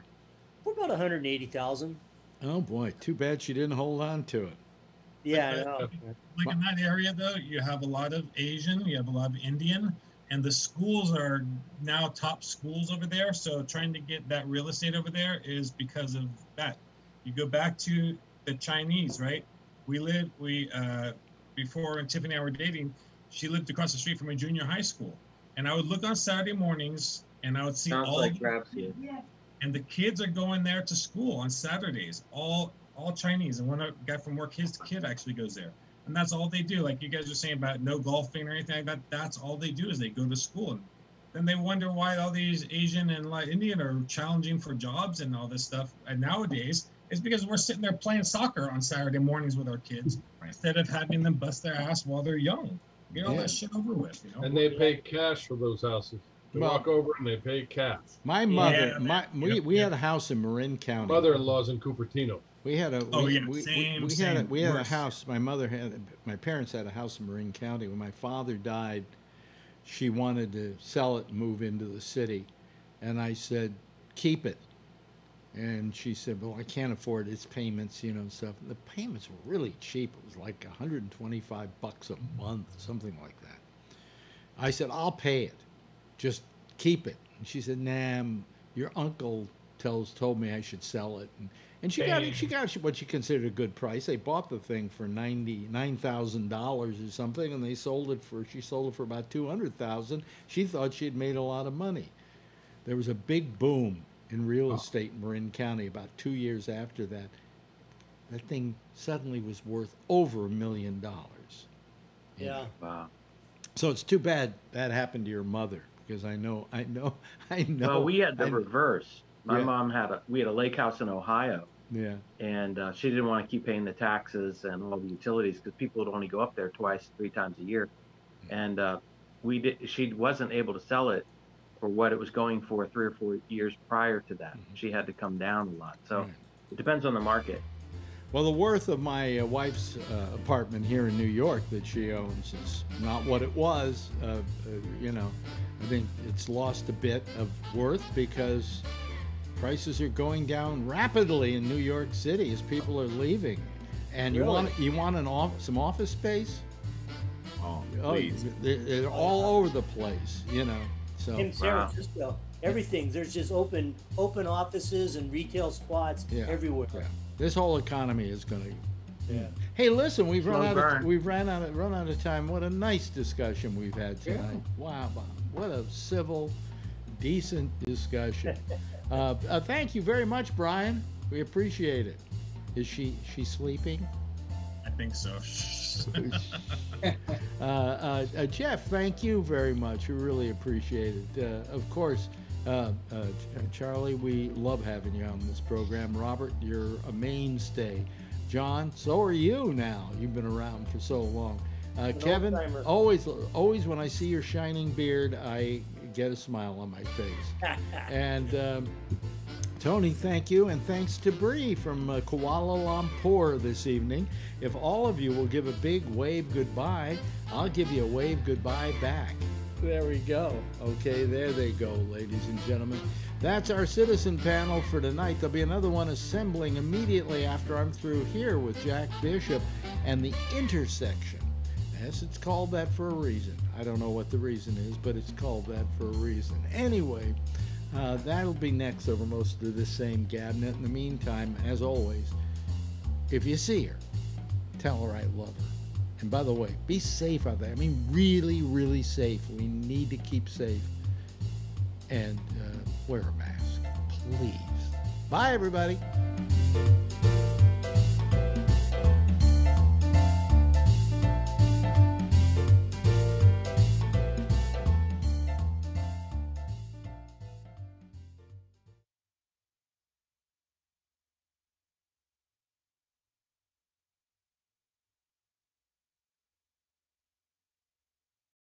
for about 180,000. Oh boy, too bad she didn't hold on to it. Yeah, I know. Like in that area, though, you have a lot of Asian, you have a lot of Indian, and the schools are now top schools over there. So trying to get that real estate over there is because of that. You go back to the Chinese, right? We lived, we, uh, before Tiffany and I were dating, she lived across the street from a junior high school. And I would look on Saturday mornings and I would see Sounds all like the- Grabseed. and the kids are going there to school on Saturdays, all all Chinese. And one guy from work, his kid actually goes there, and that's all they do. Like you guys were saying about no golfing or anything like that. That's all they do is they go to school, and then they wonder why all these Asian and like Indian are challenging for jobs and all this stuff. And nowadays, it's because we're sitting there playing soccer on Saturday mornings with our kids instead of having them bust their ass while they're young. Get all Yeah. that shit over with. You know? And they pay cash for those houses. They Well- walk over and they pay cash. My mother, Yeah, my we, Yep, we yep. had a house in Marin County. Mother-in-law's in Cupertino. We had a Oh, we, yeah, we, we- same, had a, same, we had a house. My mother had my parents had a house in Marin County. When my father died, she wanted to sell it and move into the city, and I said, "Keep it." And she said, "Well, I can't afford its payments, you know, and stuff." And The payments were really cheap. It was like 125 bucks a month, something like that. I said, "I'll pay it. Just keep it." And she said, "Nah, your uncle tells told me I should sell it." And, and she got. She got what she considered a good price. They bought the thing for ninety nine thousand dollars or something, and they sold it for. She sold it for about two hundred thousand. She thought she had made a lot of money. There was a big boom in real estate in Marin County about two years after that. That thing suddenly was worth over a million dollars. Yeah. Wow. So it's too bad that happened to your mother because I know, I know, *laughs* I know. No, we had the I- reverse. My Yeah. mom had a we had a lake house in Ohio, Yeah. and uh, she didn't want to keep paying the taxes and all the utilities because people would only go up there twice, three times a year, and uh, we did. She wasn't able to sell it for what it was going for three or four years prior to that. She had to come down a lot. So Right. it depends on the market. Well, the worth of my uh, wife's uh, apartment here in New York that she owns is not what it was. Uh, uh, you know, I think it's lost a bit of worth because prices are going down rapidly in New York City as people are leaving. And you want you want an off, some office space? Oh, Oh, please. they're, they're all over the place. You know, so In San Francisco, everything there's just open open offices and retail spots Yeah. everywhere. yeah, this whole economy is going to Yeah. Hey, listen, we've run Slow out of we've ran out of run out of time. What a nice discussion we've had tonight. Wow, Bob. what a civil, decent discussion. *laughs* uh, uh, thank you very much, Brian. We appreciate it. Is she she sleeping? I think so. *laughs* uh, uh, uh, Jeff, thank you very much. We really appreciate it. Uh, of course, uh, uh, Charlie, we love having you on this program. Robert, you're a mainstay. John, so are you now. You've been around for so long. Uh, Kevin, always, always when I see your shining beard, I get a smile on my face. *laughs* and um, Tony, thank you, and thanks to Bree from uh, Kuala Lumpur this evening. If all of you will give a big wave goodbye, I'll give you a wave goodbye back. There we go. Okay, there they go, ladies and gentlemen. That's our citizen panel for tonight. There'll be another one assembling immediately after I'm through here with Jack Bishop and the intersection. Yes, it's called that for a reason. I don't know what the reason is, but it's called that for a reason. Anyway, uh, that'll be next over most of the same GABNet. In the meantime, as always, if you see her, tell her I love her. And by the way, be safe out there. I mean, really, really safe. We need to keep safe. And uh, wear a mask, please. Bye, everybody.